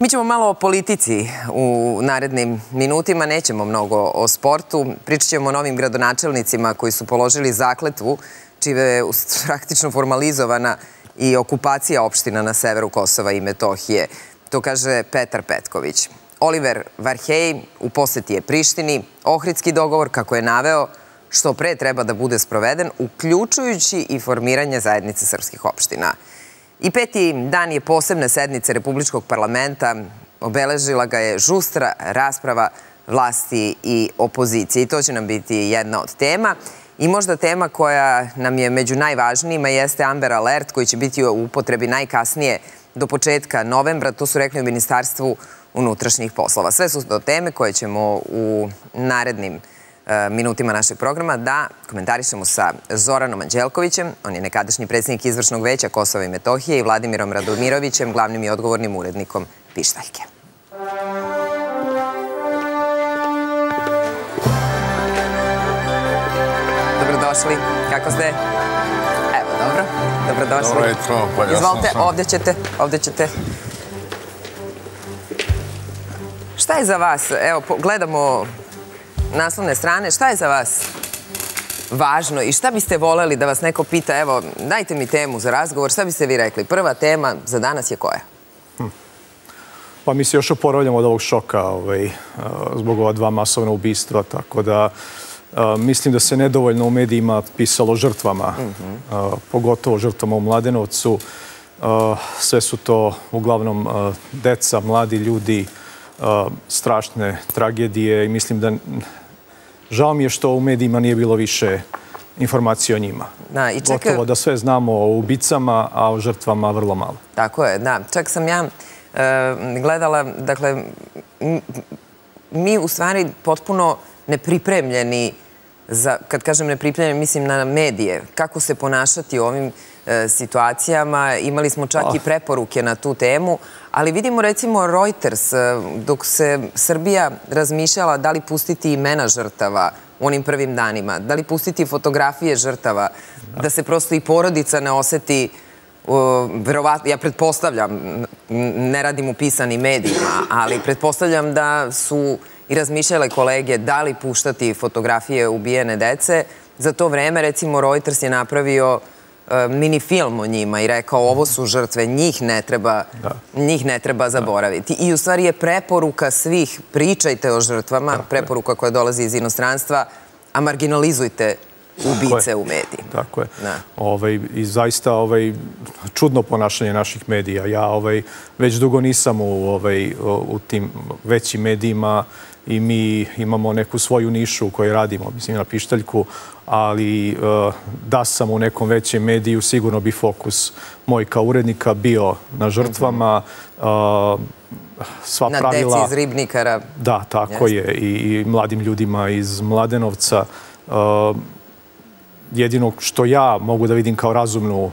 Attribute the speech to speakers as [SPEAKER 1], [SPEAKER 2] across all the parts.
[SPEAKER 1] Mi ćemo malo o politici u narednim minutima, nećemo mnogo o sportu. Pričat ćemo o novim gradonačelnicima koji su položili zakletvu, čive je praktično formalizovana i okupacija opština na severu Kosova i Metohije. To kaže Petar Petković. Oliver Varhej u poseti je Prištini. Ohridski dogovor, kako je naveo, što pre treba da bude sproveden, uključujući i formiranje zajednice srpskih opština. I peti dan je posebne sednice Republičkog parlamenta. Obeležila ga je žustra rasprava vlasti i opozicije. I to će nam biti jedna od tema. I možda tema koja nam je među najvažnijima jeste Amber Alert koji će biti u upotrebi najkasnije do početka novembra. To su rekli u Ministarstvu unutrašnjih poslova. Sve su to teme koje ćemo u narednim minutima našeg programa da komentarišemo sa Zoranom Anđelkovićem, on je nekadašnji predsjednik izvršnog veća Kosova i Metohije i Vladimirom Radomirovićem, glavnim i odgovornim urednikom Pištaljke. Dobrodošli. Kako ste? Evo, dobro. Dobrodošli.
[SPEAKER 2] Dobro jutro. Pa
[SPEAKER 1] Izvolite, ovdje ćete. Ovdje ćete. Šta je za vas? Evo, gledamo naslovne strane. Šta je za vas važno i šta biste voleli da vas neko pita? Evo, dajte mi temu za razgovor. Šta biste vi rekli? Prva tema za danas je koja? Hm.
[SPEAKER 3] Pa mi se još oporavljamo od ovog šoka ovaj, zbog ova dva masovna ubistva, tako da mislim da se nedovoljno u medijima pisalo žrtvama, mhm. pogotovo žrtvama u Mladenovcu. Sve su to uglavnom deca, mladi ljudi, strašne tragedije i mislim da žao mi je što u medijima nije bilo više informacije o njima. Gotovo da sve znamo o ubicama, a o žrtvama vrlo malo.
[SPEAKER 1] Tako je, da. Čak sam ja e, gledala, dakle, mi u stvari potpuno nepripremljeni, kad kažem nepripremljeni, mislim na medije, kako se ponašati u ovim situacijama. Imali smo čak i ah. preporuke na tu temu, ali vidimo recimo Reuters, e, dok se Srbija razmišljala da li pustiti imena žrtava u onim prvim danima, da li pustiti fotografije žrtava, da se prosto i porodica ne oseti ja pretpostavljam, ne radim u pisanim medijima, ali pretpostavljam da su i razmišljale kolege da li puštati fotografije ubijene dece. Za to vreme, recimo, Reuters je napravio E, mini film o njima i rekao ovo su žrtve, njih ne treba, njih ne treba zaboraviti. I u stvari je preporuka svih, pričajte o žrtvama, preporuka koja dolazi iz inostranstva, a marginalizujte ubice u mediji.
[SPEAKER 3] Tako je. Ovaj, I zaista ovaj, čudno ponašanje naših medija. Ja ovaj, već dugo nisam u tim većim medijima i mi imamo neku svoju nišu u kojoj radimo, mislim na pištaljku, ali eh, da sam u nekom većem mediju, sigurno bi fokus moj kao urednika bio na žrtvama. Eh,
[SPEAKER 1] sva na deci iz Ribnikara.
[SPEAKER 3] Da, tako je. I mladim ljudima iz Mladenovca. Eh, jedino što ja mogu da vidim kao razumnu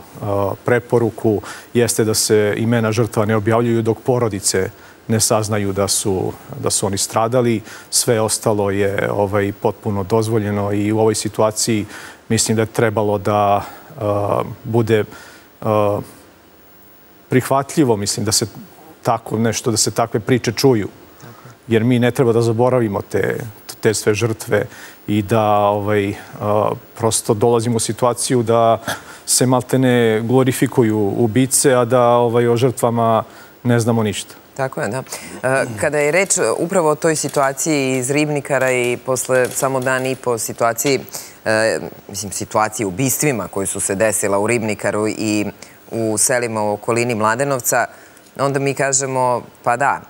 [SPEAKER 3] preporuku jeste da se imena žrtva ne objavljuju dok porodice ne saznaju da su, da su oni stradali. Sve ostalo je ovaj, potpuno dozvoljeno i u ovoj situaciji mislim da je trebalo da uh, bude uh, prihvatljivo, mislim da se tako nešto, da se takve priče čuju. Jer mi ne treba da zaboravimo te, te sve žrtve i da ovaj, uh, prosto dolazimo u situaciju da se maltene glorifikuju ubice, a da ovaj, o žrtvama ne znamo ništa.
[SPEAKER 1] Tako je, da. E, kada je reč e, upravo o toj situaciji iz Ribnikara i posle samo dan i po situaciji, e, mislim, situaciji ubistvima koji su se desila u Ribnikaru i u selima u okolini Mladenovca, onda mi kažemo, pa da,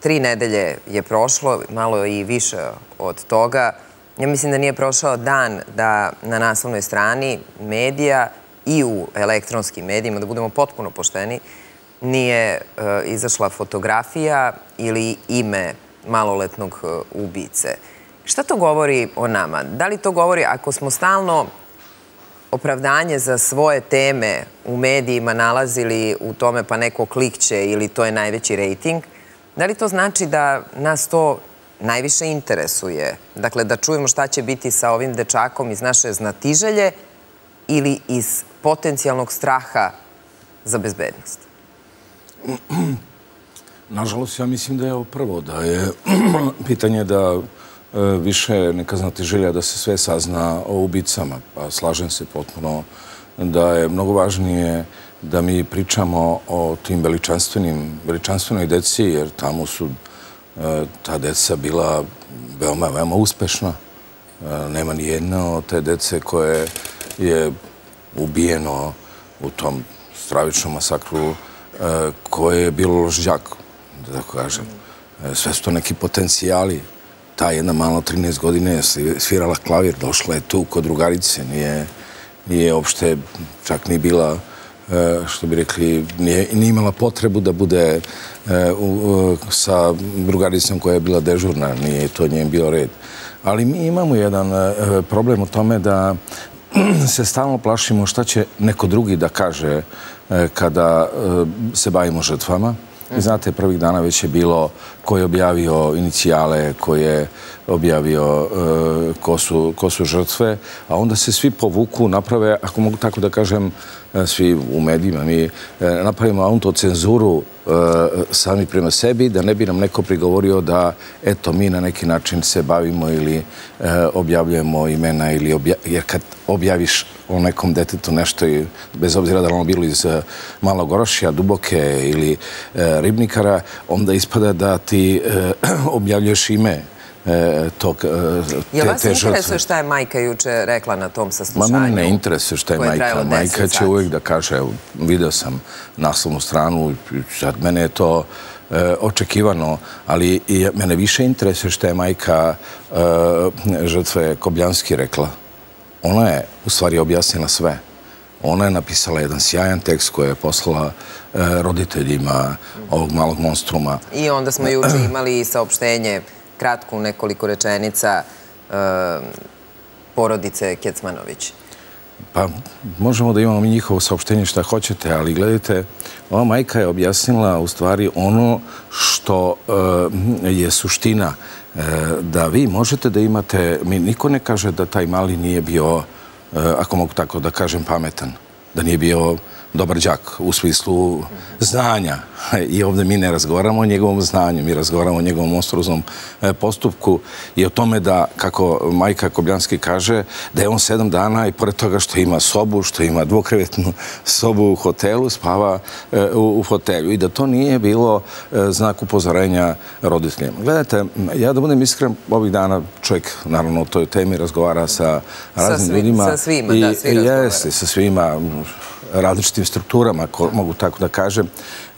[SPEAKER 1] tri nedelje je prošlo, malo i više od toga. Ja mislim da nije prošao dan da na naslovnoj strani medija i u elektronskim medijima, da budemo potpuno pošteni, nije e, izašla fotografija ili ime maloletnog e, ubice. Šta to govori o nama? Da li to govori ako smo stalno opravdanje za svoje teme u medijima nalazili u tome pa neko klikće ili to je najveći rejting, da li to znači da nas to najviše interesuje? Dakle, da čujemo šta će biti sa ovim dečakom iz naše znatiželje ili iz potencijalnog straha za bezbednost?
[SPEAKER 2] Nažalost, ja mislim da je ovo prvo, da je pitanje da e, više neka znati želja da se sve sazna o ubicama. Pa slažem se potpuno da je mnogo važnije da mi pričamo o tim veličanstvenim, veličanstvenoj deci, jer tamo su e, ta deca bila veoma, veoma uspešna. E, nema ni jedna od te dece koje je ubijeno u tom stravičnom masakru koje je bilo ložđak, da tako kažem. E, sve su to neki potencijali. Ta jedna malo 13 godine je svirala klavir, došla je tu kod drugarice, nije, nije uopšte čak ni bila e, što bi rekli, nije, nije imala potrebu da bude e, u, sa drugaricom koja je bila dežurna, nije to njen bio red. Ali mi imamo jedan e, problem u tome da se stalno plašimo šta će neko drugi da kaže kada se bavimo žrtvama. Vi znate, prvih dana već je bilo ko je objavio inicijale, ko je objavio e, ko, su, ko su žrtve, a onda se svi povuku, naprave, ako mogu tako da kažem, e, svi u medijima, mi e, napravimo autocenzuru e, sami prema sebi, da ne bi nam neko prigovorio da, eto, mi na neki način se bavimo ili e, objavljujemo imena, ili jer kad objaviš o nekom detetu nešto, bez obzira da ono bilo iz Malogorošija, Duboke ili Ribnikara, onda ispada da ti objavljuješ ime E, tog, te,
[SPEAKER 1] te žrtve. vas interesuje šta je majka juče rekla na tom saslušanju?
[SPEAKER 2] Ma mene ne interesuje šta je majka. Majka će uvijek da kaže, vidio sam naslovnu stranu, sad mene je to e, očekivano, ali i mene više interesuje šta je majka e, žrtve Kobljanski rekla. Ona je u stvari objasnila sve. Ona je napisala jedan sjajan tekst koji je poslala roditeljima ovog malog monstruma.
[SPEAKER 1] I onda smo juče imali saopštenje kratku nekoliko rečenica e, porodice Kecmanović?
[SPEAKER 2] Pa, možemo da imamo mi njihovo saopštenje šta hoćete, ali gledajte, ova majka je objasnila u stvari ono što e, je suština e, da vi možete da imate, mi niko ne kaže da taj mali nije bio, Eh, ako mogu tako da kažem, pametan, da nije bio dobar džak u smislu znanja. I ovdje mi ne razgovaramo o njegovom znanju, mi razgovaramo o njegovom monstruoznom e, postupku i o tome da, kako Majka Kobljanski kaže, da je on sedam dana i pored toga što ima sobu, što ima dvokrevetnu sobu u hotelu, spava e, u hotelju i da to nije bilo e, znak upozorenja roditeljima. Gledajte, ja da budem iskren, ovih dana čovjek, naravno, o toj temi razgovara sa raznim ljudima.
[SPEAKER 1] Sa svima, da, svi razgovaraju.
[SPEAKER 2] Jeste, sa svima, različitim strukturama, ako mogu tako da kažem.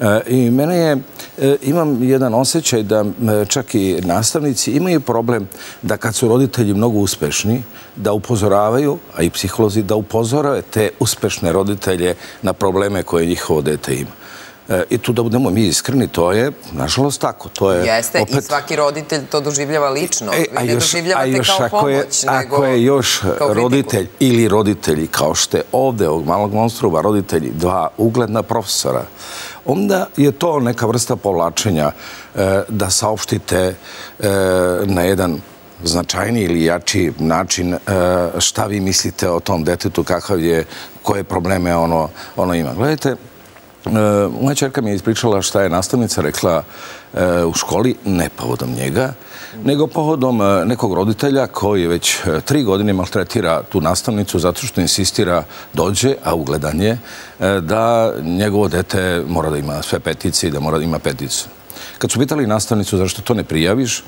[SPEAKER 2] E, I mene je, e, imam jedan osjećaj da čak i nastavnici imaju problem da kad su roditelji mnogo uspešni, da upozoravaju, a i psiholozi, da upozorave te uspešne roditelje na probleme koje njihovo dete ima. E, I tu da budemo mi iskreni, to je, nažalost, tako. To je
[SPEAKER 1] Jeste, i svaki roditelj to doživljava lično. E, Vi ne doživljavate kao pomoć,
[SPEAKER 2] nego... Ako je još roditelj ili roditelji, kao što je ovde, ovog malog monstruva, roditelji, dva ugledna profesora, onda je to neka vrsta povlačenja e, da saopštite na jedan značajni ili jači način šta vi mislite o tom detetu, kakav je, koje probleme ono ima. Gledajte, E, E, moja čerka mi je ispričala šta je nastavnica rekla e, u školi, ne povodom njega, nego povodom e, nekog roditelja koji već tri godine maltretira tu nastavnicu zato što insistira dođe, a ugledan je, da njegovo dete mora da ima sve petice i da mora da ima peticu. Kad su pitali nastavnicu zašto to ne prijaviš,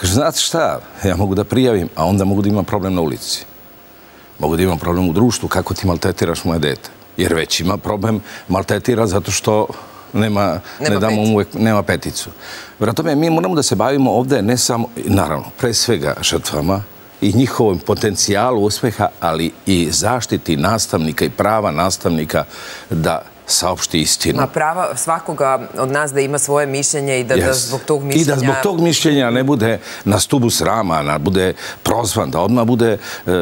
[SPEAKER 2] kaže, znate šta, ja mogu da prijavim, a onda mogu da imam problem na ulici. Mogu da imam problem u društvu, kako ti maltretiraš moje dete jer već ima problem, maltetira zato što nema, nema, ne damo uvek, nema peticu. Vratome, mi moramo da se bavimo ovde ne samo, naravno, pre svega žrtvama i njihovom potencijalu uspeha, ali i zaštiti nastavnika i prava nastavnika da saopšti istinu.
[SPEAKER 1] Ma prava svakoga od nas da ima svoje mišljenje i da, da zbog tog mišljenja...
[SPEAKER 2] I da zbog tog mišljenja ne bude na stubu srama, da bude prozvan, da odmah bude e,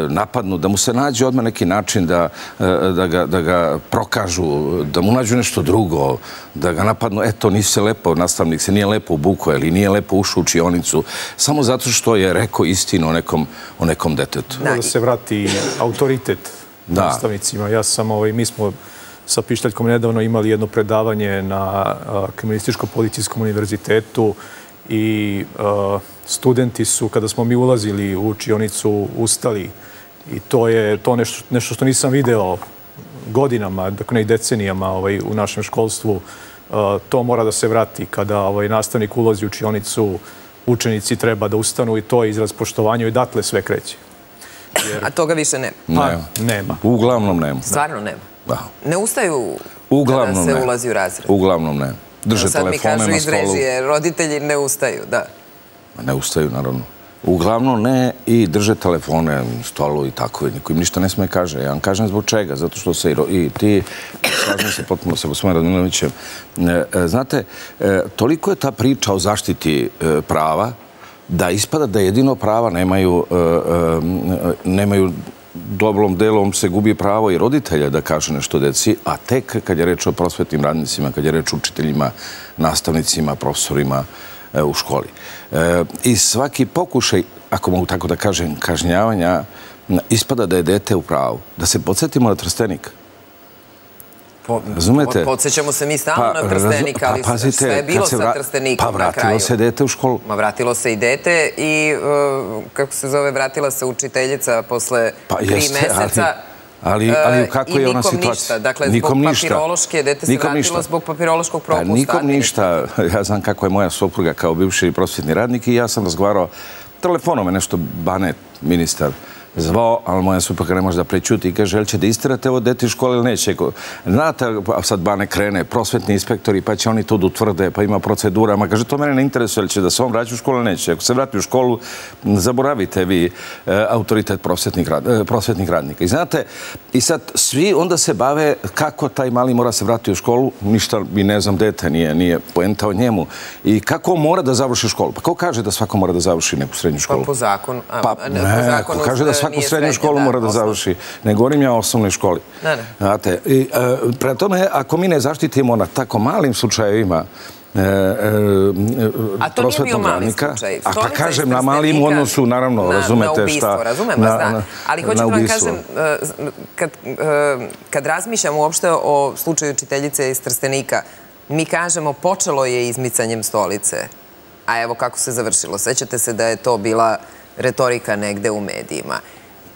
[SPEAKER 2] napadnut, da mu se nađe odmah neki način da, e, da, ga, da ga prokažu, da mu nađu nešto drugo, da ga napadnu, eto, nisi se lepo, nastavnik se nije lepo obuko ili nije lepo ušao u učionicu, samo zato što je rekao istinu o nekom, o nekom detetu.
[SPEAKER 3] Da, da se vrati autoritet nastavnicima. Ja sam, ovaj, mi smo sa Pištaljkom nedavno imali jedno predavanje na Kriminalističko-policijskom univerzitetu i studenti su, kada smo mi ulazili u učionicu, ustali i to je to nešto što nisam video godinama, dakle ne i decenijama ovaj, u našem školstvu. To mora da se vrati kada ovaj, nastavnik ulazi u učionicu, učenici treba da ustanu i to je izraz poštovanja i datle sve kreće.
[SPEAKER 1] A toga više nema?
[SPEAKER 3] Pa, nema.
[SPEAKER 2] Uglavnom nema.
[SPEAKER 1] Stvarno nema? Da. Ne ustaju kada se ulazi u razred?
[SPEAKER 2] Uglavnom nema. Drže telefone na stolu. Sad mi kažu iz
[SPEAKER 1] režije, roditelji ne ustaju, da.
[SPEAKER 2] Ne ustaju, naravno. Uglavnom ne i drže telefone na stolu i tako. Niko im ništa ne sme kaže. Ja vam kažem zbog čega. Zato što se i ti, slažem se potpuno sa gospodinom Radmilovićem, e, znate, e, toliko je ta priča o zaštiti e, prava da ispada da jedino prava nemaju nemaju dobrom delom se gubi pravo i roditelja da kaže nešto deci, a tek kad je reč o prosvetnim radnicima, kad je reč o učiteljima, nastavnicima, profesorima, E, u školi. E, I svaki pokušaj, ako mogu tako da kažem, kažnjavanja, ispada da je dete u pravu. Da se podsjetimo na
[SPEAKER 1] Razumete? Podsjećamo se mi stalno pa, na trstenik, pa ali sve je bilo sa trstenikom
[SPEAKER 2] na kraju. Pa vratilo se dete u školu.
[SPEAKER 1] Ma vratilo se i dete i, e, kako se zove, vratila se učiteljica posle pa tri meseca.
[SPEAKER 2] Ali, e, ali kako je ona situacija?
[SPEAKER 1] Dakle, nikom zbog papirološke, dete se vratilo zbog papirološkog propusta.
[SPEAKER 2] Pa nikom ništa. Ja znam kako je moja supruga kao bivši prosvjetni radnik i ja sam razgovarao telefonom je nešto Banet, ministar, zvao, ali moja supaka ne može da prećuti i kaže, jel će da istirate ovo deti škole ili neće? Znate, a sad Bane krene, prosvetni inspektori, pa će oni to da utvrde, pa ima procedura. Ma kaže, to mene ne interesuje, jel će da se on vraća u školu ili neće? Ako se vrati u školu, zaboravite vi e, autoritet prosvetnih, e, prosvetnih radnika. I znate, i sad svi onda se bave kako taj mali mora se vrati u školu, ništa mi ne znam, dete nije, nije poenta o njemu. I kako mora da završi školu? Pa ko kaže da svako mora da završi neku srednju školu?
[SPEAKER 1] Pa po zakonu.
[SPEAKER 2] Pa ne, po zakonu kaže da svaku srednju školu mora da završi. Ne govorim ja o osnovnoj školi. Ne, ne. Znate, i, e, pre tome, ako mi ne zaštitimo na tako malim slučajevima, E, e,
[SPEAKER 1] a to nije bio mali slučaj.
[SPEAKER 2] A pa kažem, na malim odnosu, naravno, na, razumete
[SPEAKER 1] na ubistvo,
[SPEAKER 2] šta...
[SPEAKER 1] Razumem vas, da. Ali hoću da vam kažem, kad, kad razmišljam uopšte o slučaju učiteljice iz Trstenika, mi kažemo počelo je izmicanjem stolice. A evo kako se završilo. Sećate se da je to bila retorika negde u medijima.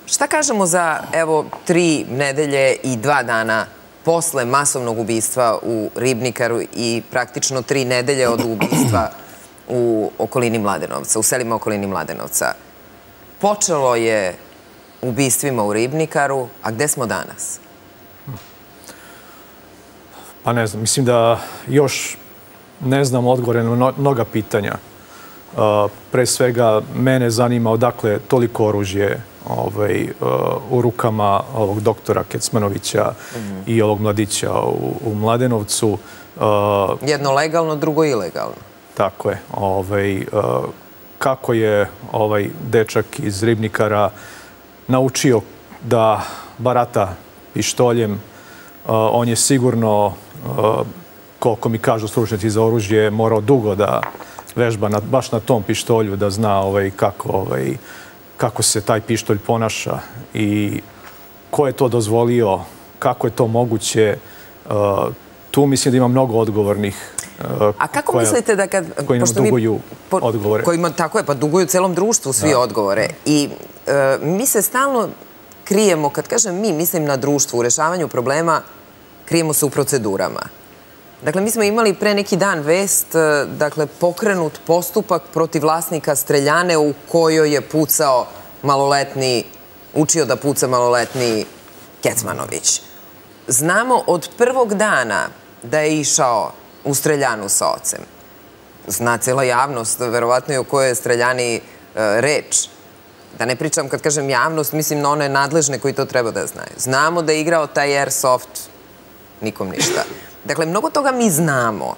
[SPEAKER 1] Šta kažemo za, evo, tri nedelje i dva dana posle masovnog ubistva u Ribnikaru i praktično tri nedelje od ubistva u okolini Mladenovca, u selima okolini Mladenovca? Počelo je ubistvima u Ribnikaru, a gde smo danas?
[SPEAKER 3] Pa ne znam, mislim da još ne znam odgovore na mnoga pitanja. Uh, pre svega, mene zanima odakle toliko oružje ovaj, u rukama ovog doktora Kecmanovića i ovog mladića u Mladenovcu.
[SPEAKER 1] Jedno legalno, drugo ilegalno.
[SPEAKER 3] Tako je. Ovaj, kako je ovaj dečak iz Ribnikara naučio da barata pištoljem, on je sigurno, koliko mi kažu stručnici za oružje, morao dugo da vežba na, baš na tom pištolju da zna ovaj, kako, ovaj, kako se taj pištolj ponaša i ko je to dozvolio, kako je to moguće. Uh, tu mislim da ima mnogo odgovornih
[SPEAKER 1] uh, A kako koja, mislite da kad...
[SPEAKER 3] Koji nam duguju mi, po, odgovore?
[SPEAKER 1] Kojima, tako je, pa duguju celom društvu svi da. odgovore. I uh, mi se stalno krijemo, kad kažem mi, mislim na društvu, u rešavanju problema, krijemo se u procedurama. Dakle, mi smo imali pre neki dan vest, e, dakle, pokrenut postupak protiv vlasnika streljane u kojoj je pucao maloletni, učio da puca maloletni Kecmanović. Znamo od prvog dana da je išao u streljanu sa ocem. Zna cijela javnost, verovatno i o kojoj je streljani e, reč. Da ne pričam, kad kažem javnost, mislim na one nadležne koji to treba da znaju. Znamo da je igrao taj airsoft, nikom ništa. Dakle, mnogo toga mi znamo.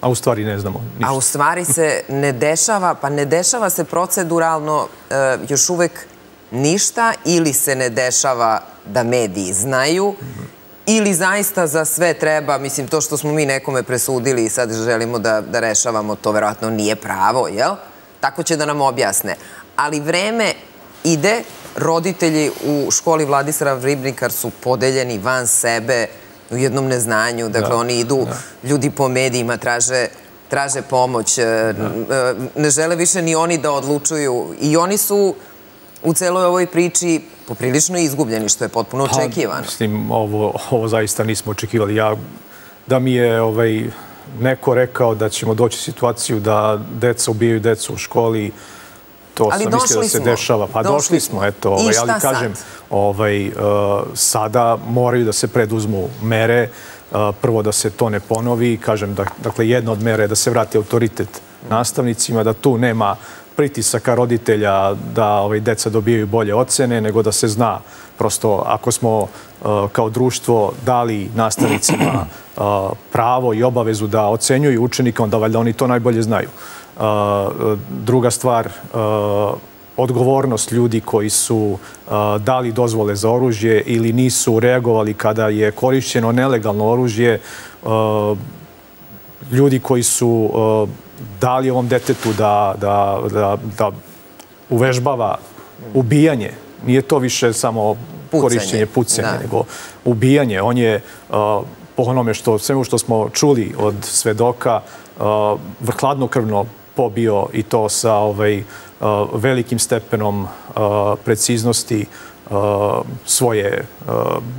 [SPEAKER 3] A u stvari ne znamo ništa.
[SPEAKER 1] A u stvari se ne dešava, pa ne dešava se proceduralno e, još uvek ništa ili se ne dešava da mediji znaju ili zaista za sve treba, mislim, to što smo mi nekome presudili i sad želimo da, da rešavamo, to verovatno nije pravo, jel? Tako će da nam objasne. Ali vreme ide, roditelji u školi Vladisara Ribnikar su podeljeni van sebe, u jednom neznanju. Dakle, oni idu, ljudi po medijima traže traže pomoć. E, ne žele više ni oni da odlučuju. I oni su u celoj ovoj priči poprilično izgubljeni, što je potpuno pa, očekivano.
[SPEAKER 3] Mislim, ovo zaista nismo očekivali. Ja, da mi je ovaj, neko rekao da ćemo doći u situaciju da deca ubijaju decu u školi, to sam mislio da se dešava. Pa došli smo, eto.
[SPEAKER 1] I ovaj, šta sad?
[SPEAKER 3] Ovaj, e, sada moraju da se preduzmu mere, prvo da se to ne ponovi. Kažem, dakle, jedna od mera je da se vrati autoritet nastavnicima, da tu nema pritisaka roditelja da ovaj, deca dobijaju bolje ocene, nego da se zna prosto ako smo kao društvo dali nastavnicima pravo i obavezu da ocenjuju učenika, onda valjda oni to najbolje znaju. Druga stvar, odgovornost ljudi koji su dali dozvole za oružje ili nisu reagovali kada je korišćeno nelegalno oružje, ljudi koji su dali ovom detetu da uvežbava ubijanje. Nije to više samo korišćenje pucanje, nego ubijanje. On je, po onome što, svemu što smo čuli od svedoka, vrhladno krvno pobio i to sa ovaj, Uh, velikim stepenom uh, preciznosti uh, svoje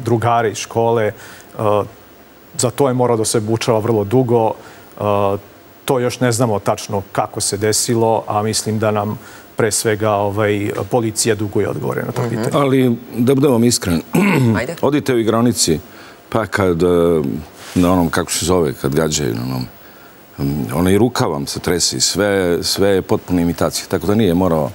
[SPEAKER 3] drugare iz škole. Za to je morao da se bučava vrlo dugo. To još ne znamo tačno kako se desilo, a mislim da nam pre svega ovaj, policija duguje odgovore na to mhm. pitanje.
[SPEAKER 2] Ali da budemo vam iskren, odite u igranici, pa kad na onom, kako se zove, kad gađaju na onom, ono i ruka vam se tresi, sve, sve je potpuno imitacija. Tako da nije morao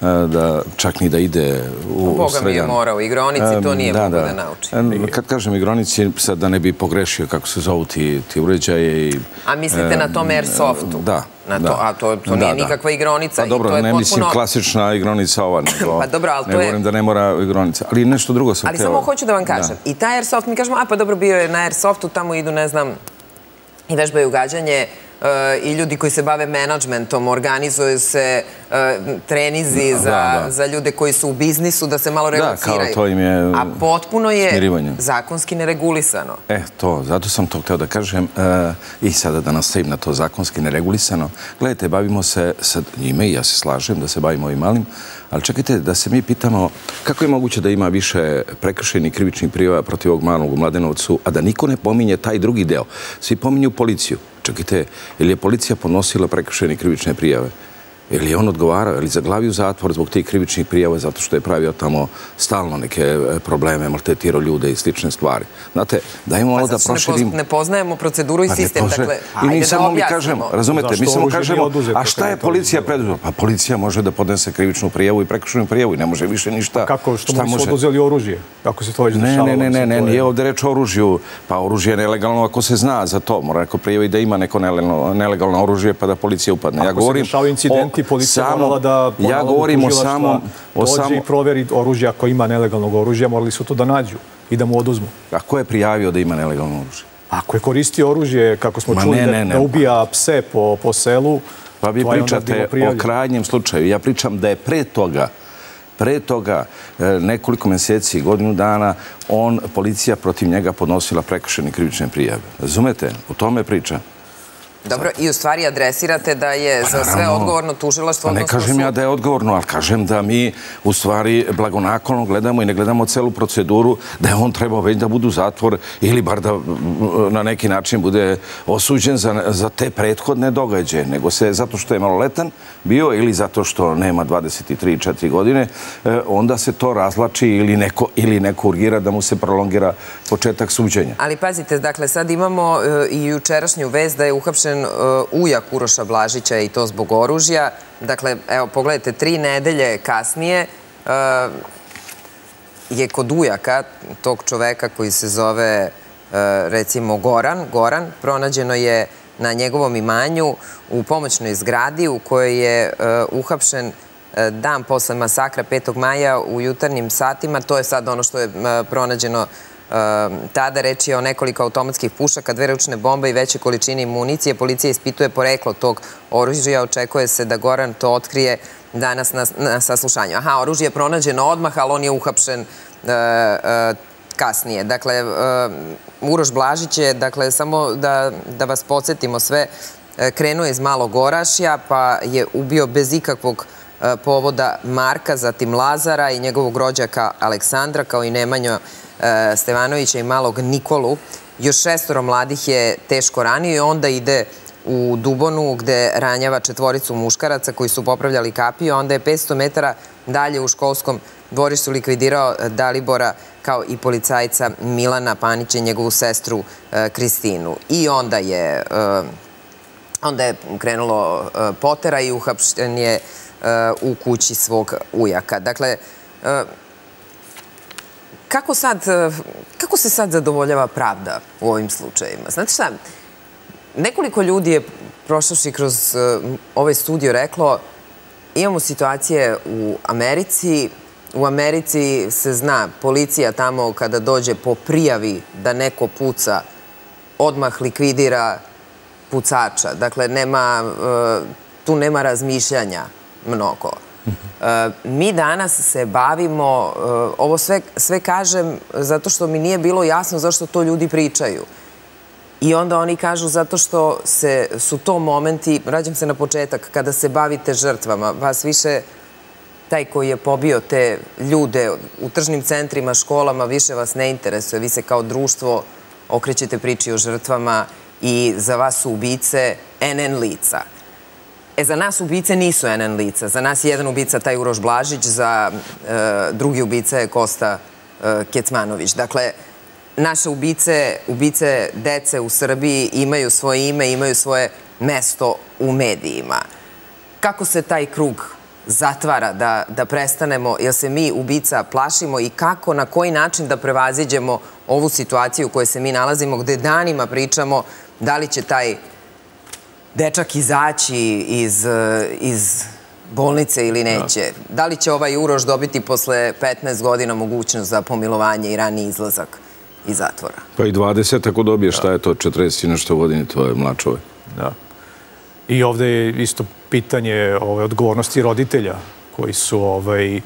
[SPEAKER 2] e, da čak ni da ide u
[SPEAKER 1] Boga mi je morao, igronici to nije mogo da nauči.
[SPEAKER 2] Kad kažem igronici, sad da ne bi pogrešio kako se zovu ti, ti uređaje. I,
[SPEAKER 1] A mislite na tom Airsoftu?
[SPEAKER 2] Da.
[SPEAKER 1] Na to, a to, to nije nikakva igronica.
[SPEAKER 2] Pa dobro,
[SPEAKER 1] i to je
[SPEAKER 2] ne mislim klasična igronica ova, nego
[SPEAKER 1] pa dobro, ali
[SPEAKER 2] ne govorim da ne mora igronica. Ali nešto drugo sam
[SPEAKER 1] Ali samo hoću da vam kažem. I taj Airsoft, mi kažemo, a pa dobro, bio je na Airsoftu, tamo idu, ne znam, i vežbaju gađanje, i ljudi koji se bave menadžmentom, organizuju se e, trenizi za ljude koji su u biznisu da se malo relaxiraju.
[SPEAKER 2] Da, kao to im je
[SPEAKER 1] A potpuno je zakonski neregulisano.
[SPEAKER 2] E, to, zato sam to hteo da kažem e, i sada da nastavim na to zakonski neregulisano. Gledajte, bavimo se sa njime i ja se slažem da se bavimo ovim malim, ali čekajte da se mi pitamo kako je moguće da ima više prekršenih krivičnih prijava protiv ovog malog u Mladenovcu, a da niko ne pominje taj drugi deo. Svi pominju policiju čekajte, ili je policija ponosila prekršene krivične prijave? Ili je on odgovarao, ili zaglavio zatvor zbog tih krivičnih prijava zato što je pravio tamo stalno neke e, probleme, maltetirao ljude i slične stvari. Znate, dajmo malo pa da proširim...
[SPEAKER 1] Ne poznajemo proceduru i pa sistem, dakle,
[SPEAKER 2] ajde da objasnimo. Razumete, mi samo kažemo, a šta je policija preduzela? Pa policija može da podnese krivičnu prijavu i prekršenu prijavu i ne može više ništa.
[SPEAKER 3] Kako, što mu su oduzeli oružje? Kako se to već
[SPEAKER 2] dešavalo? Ne, ne, ne, ne, nije ovdje reč o oružju. Pa oružje je nelegalno ako se zna za to. Mora neko prijavi da ima neko nelegalno oružje pa da policija upadne. Ja govorim
[SPEAKER 3] i policija morala da
[SPEAKER 2] ja govorim o samom
[SPEAKER 3] dođe i proveri oružje ako ima nelegalnog oružja, morali su to da nađu i da mu oduzmu.
[SPEAKER 2] A ko je prijavio da ima nelegalno oružje?
[SPEAKER 3] Ako je koristio oružje, kako smo čuli, da ubija pse po selu,
[SPEAKER 2] Pa vi pričate o krajnjem slučaju. Ja pričam da je pre toga pre toga e, nekoliko mjeseci i godinu dana on, policija protiv njega podnosila prekršene krivične prijave. Razumete? O tome pričam.
[SPEAKER 1] Dobro, i u stvari adresirate da je pa za sve odgovorno tužilaštvo...
[SPEAKER 2] Pa ne kažem ja da je odgovorno, ali kažem da mi u stvari blagonakolno gledamo i ne gledamo celu proceduru da je on trebao već da budu zatvor ili bar da na neki način bude osuđen za te prethodne događaje, nego se zato što je maloletan bio ili zato što nema 23-4 godine, e, onda se to razlači ili neko urgira da mu se prolongira početak suđenja.
[SPEAKER 1] Ali pazite, dakle, sad imamo e, i jučerašnju vez da je uhapšen uhapšen uh, e, ujak Uroša Blažića i to zbog oružja. Dakle, evo, pogledajte, tri nedelje kasnije uh, je kod ujaka tog čoveka koji se zove, e, recimo, Goran, Goran, pronađeno je na njegovom imanju u pomoćnoj zgradi u kojoj je uhapšen dan posle masakra 5. maja u jutarnjim satima. To je sad ono što je pronađeno Ehm, tada reč je o nekoliko automatskih pušaka, dve ručne bombe i veće količine municije. Policija ispituje poreklo tog oružja. Očekuje se da Goran to otkrije danas na saslušanju. Aha, oružje je pronađeno odmah, ali on je uhapšen e, e, kasnije. Dakle, e, Uroš Blažić je, dakle, samo da vas podsjetimo sve, e, krenuo je iz Malog Orašja, pa je ubio bez ikakvog e, povoda Marka, zatim Lazara i njegovog rođaka Aleksandra, kao i Nemanjo Eh, Stevanovića i malog Nikolu. Još šestoro mladih je teško ranio i onda ide u Dubonu gde ranjava četvoricu muškaraca koji su popravljali kapiju. Onda je 500 metara dalje u školskom dvorištu likvidirao eh, Dalibora kao i policajca Milana Panića i njegovu sestru e, Kristinu. I onda je e, onda je krenulo e, potera i uhapšten je u kući svog ujaka. Dakle, kako sad, eh, kako se sad zadovoljava pravda u ovim slučajima? Znate šta, nekoliko ljudi je prošloši kroz eh, ovaj studio reklo imamo situacije u Americi, u Americi se zna, policija tamo kada dođe po prijavi da neko puca, odmah likvidira pucača. Dakle, eh, tu nema razmišljanja mnogo. Eh, mi danas se bavimo, eh, ovo sve kažem zato što mi nije bilo jasno zašto to ljudi pričaju. I onda oni kažu zato što su to momenti, rađam se na početak, kada se bavite žrtvama, vas više taj koji je pobio te ljude u tržnim centrima, školama, više vas ne interesuje. Vi se kao društvo okrećete priči o žrtvama i za vas su ubice NN lica. E, za nas ubice nisu NN lica. Za nas je jedan ubica taj Uroš Blažić, za e, drugi ubica je Kosta e, Kecmanović. Dakle, naše ubice, ubice dece u Srbiji imaju svoje ime, imaju svoje mesto u medijima. Kako se taj krug zatvara, da prestanemo, jel se mi ubica plašimo i kako, na koji način da prevaziđemo ovu situaciju u kojoj se mi nalazimo, gde danima pričamo da li će taj dečak izaći iz bolnice ili neće. Da li će ovaj uroš dobiti posle 15 godina mogućnost za pomilovanje i rani izlazak iz zatvora?
[SPEAKER 2] Pa i 20 ako dobije, šta je to 40 i nešto godini, to je mlačove.
[SPEAKER 3] Da. I ovde je isto pitanje ovaj, odgovornosti roditelja koji su ovaj, uh,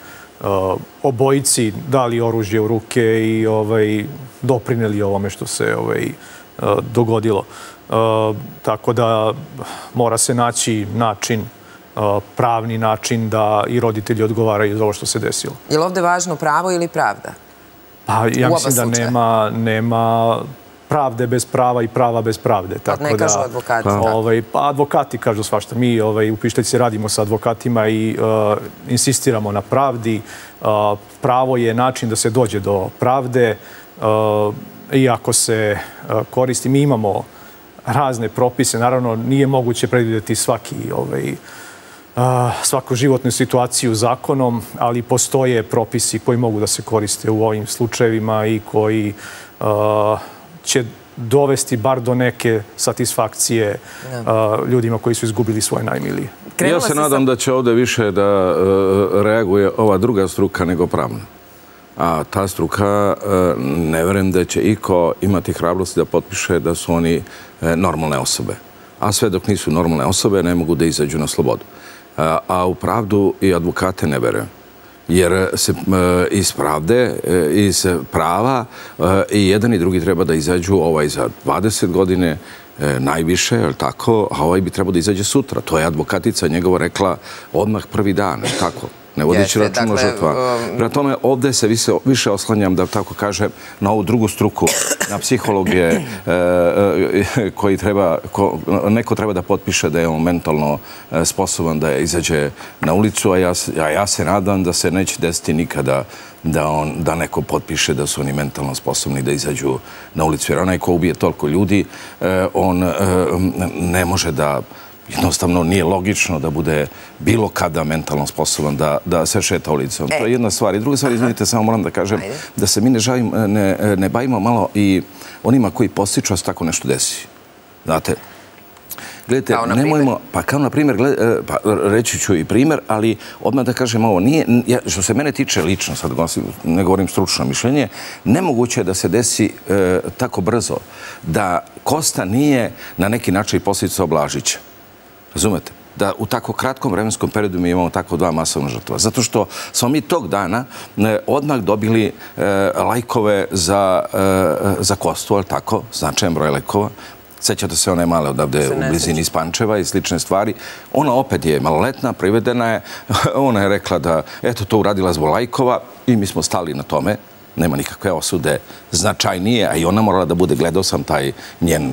[SPEAKER 3] obojici dali oružje u ruke i ovaj, doprineli ovome što se uh, dogodilo. Uh, tako da mora se naći način pravni način da i roditelji odgovaraju za ovo što se desilo.
[SPEAKER 1] Je li ovde važno pravo ili pravda?
[SPEAKER 3] Pa ja mislim da nema pravde bez prava i prava bez pravde.
[SPEAKER 1] Pa ne kažu advokati.
[SPEAKER 3] Ovaj, pa advokati kažu svašta. Mi ovaj, u Pišteci radimo sa advokatima i uh, insistiramo na pravdi. Uh, pravo je način da se dođe do pravde. Uh, I ako se koristi, mi imamo razne propise. Naravno, nije moguće predvidjeti svaki ovaj, svaku životnu situaciju zakonom, ali postoje propisi koji mogu da se koriste u ovim slučajevima i koji će dovesti bar do neke satisfakcije ljudima koji su izgubili svoje najmilije.
[SPEAKER 2] Ja se nadam da će ovde više da e, reaguje ova druga struka nego pravna. A ta struka e, ne verujem da će iko imati hrabrosti da potpiše da su oni e, normalne osobe. A sve dok nisu normalne osobe ne mogu da izađu na slobodu. E, a u pravdu i advokate ne verujem jer se iz pravde, iz prava i jedan i drugi treba da izađu ovaj za 20 godine najviše, je tako, a ovaj bi trebao da izađe sutra. To je advokatica njegova rekla odmah prvi dan, je tako? Ne vodeći račun o žrtva. Um, Prema tome, ovde se više oslanjam, da tako kažem, na ovu drugu struku, na psihologe e, e, koji treba, neko treba da potpiše da je on mentalno e, sposoban da izađe na ulicu, a ja se nadam da se neće desiti nikada da neko potpiše da su oni mentalno sposobni da izađu na ulicu. Jer onaj ko ubije toliko ljudi, on ne može da jednostavno nije logično da bude bilo kada mentalno sposoban da se šeta ulicom. To je e. jedna stvar. I druga stvar, izvinite, samo moram da kažem da se mi ne bavimo malo i onima koji postiču da se tako nešto desi. Znate, gledajte, nemojmo, pa kao na primjer, e, pa reći ću i primjer, ali odmah da kažem ovo, nije, što se mene tiče lično, sad ne govorim stručno mišljenje, nemoguće je da se desi e, tako brzo da Kosta nije na neki način posljedica Oblažića. Razumete? da u tako kratkom vremenskom periodu mi imamo tako dva masovna žrtva. Zato što smo mi tog dana odmah dobili e, lajkove za, e, za kostu, ali tako, značajan broj lajkova. Sećate se one male odavde u blizini iz Pančeva i slične stvari. Ona opet je maloletna, privedena je. Ona je rekla da, eto, to uradila zbog lajkova i mi smo stali na tome. Nema nikakve osude značajnije, a i ona morala da bude, gledao sam taj njen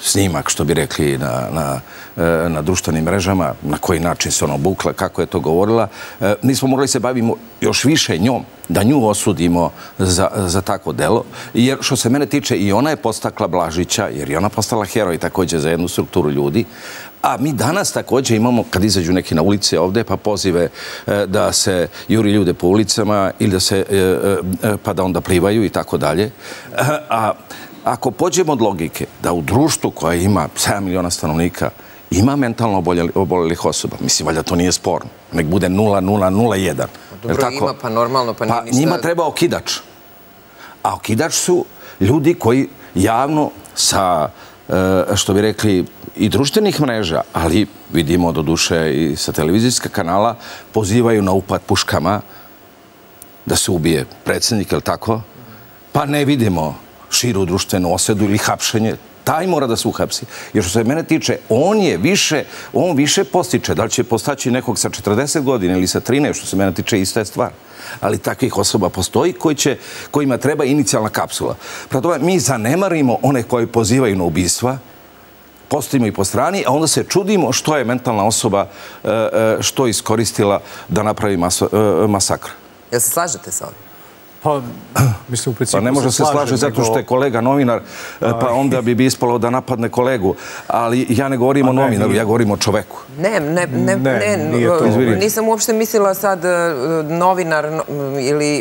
[SPEAKER 2] snimak, što bi rekli na, na, e, na društvenim mrežama, na koji način se ono bukla, kako je to govorila. Mi nismo morali se bavimo još više njom, da nju osudimo za, za tako delo. Jer što se mene tiče, i ona je postakla Blažića, jer je ona postala heroj također za jednu strukturu ljudi. A mi danas također imamo, kad izađu neki na ulice ovde, pa pozive e, da se juri ljude po ulicama ili da se, e, pa da onda plivaju i tako dalje. A ako pođemo od logike da u društvu koja ima 7 miliona stanovnika ima mentalno oboljelih osoba, mislim, valjda to nije sporno. Nek bude 0, 0, 0, 1.
[SPEAKER 1] Dobro, ima, pa normalno, pa nije
[SPEAKER 2] pa ništa... Njima treba okidač. A okidač su ljudi koji javno sa, e, što bi rekli, i društvenih mreža, ali vidimo do duše i sa televizijska kanala, pozivaju na upad puškama da se ubije predsjednik, ili tako? Pa ne vidimo širu društvenu osedu ili hapšenje, taj mora da se uhapsi. Jer što se mene tiče, on je više, on više postiče. Da li će postaći nekog sa 40 godina ili sa 13, što se mene tiče, ista je stvar. Ali takvih osoba postoji koji će, kojima treba inicijalna kapsula. Prato, mi zanemarimo one koji pozivaju na ubistva, postavimo i po strani, a onda se čudimo što je mentalna osoba e, e, što iskoristila da napravi e, masakr.
[SPEAKER 1] Jel se slažete sa ovim?
[SPEAKER 3] Pa, mislim, u principu
[SPEAKER 2] pa ne može se slaže zato što je kolega novinar, pa onda bi bi ispalo da napadne kolegu. Ali ja ne govorim o novinaru, ja govorim o čoveku.
[SPEAKER 1] Ne, ne, ne, ne, nisam uopšte mislila sad e, novinar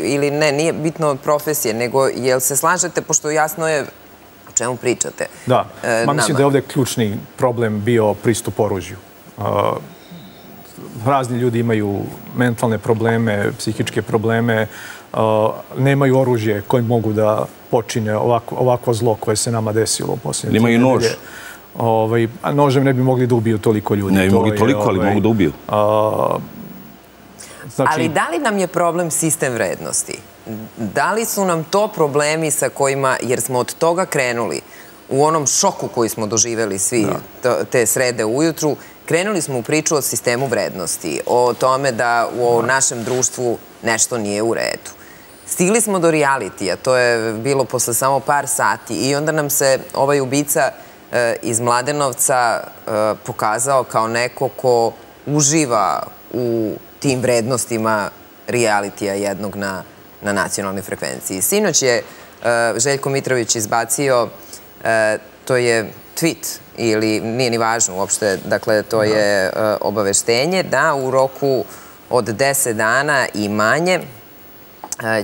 [SPEAKER 1] ili ne, nije bitno od profesije, nego jel se slažete, pošto jasno je o čemu pričate.
[SPEAKER 3] Da, e, ma mislim da je ovdje ključni problem bio pristup oružju. Razni ljudi imaju mentalne probleme, psihičke probleme, nemaju oružje koje mogu da počine ovako zlo koje se nama desilo u posljednje.
[SPEAKER 2] Nemaju nož.
[SPEAKER 3] Ovaj, nožem ne bi mogli da ubiju toliko ljudi.
[SPEAKER 2] Ne bi mogli toliko, ali ovaj, mogu da ubiju.
[SPEAKER 1] Znači- ali da li nam je problem sistem vrednosti? Da li su nam to problemi sa kojima, jer smo od toga krenuli, u onom šoku koji smo doživeli svi te srede ujutru, krenuli smo u priču o sistemu vrednosti, o tome da u našem društvu nešto nije u redu. Stigli smo do realitija, to je bilo posle samo par sati i onda nam se ovaj ubica e, iz Mladenovca e, pokazao kao neko ko uživa u tim vrednostima realitija jednog na nacionalnoj frekvenciji. Sinoć je e, Željko Mitrović izbacio, to je tweet ili nije ni važno uopšte, dakle to je obaveštenje da u roku od deset dana i manje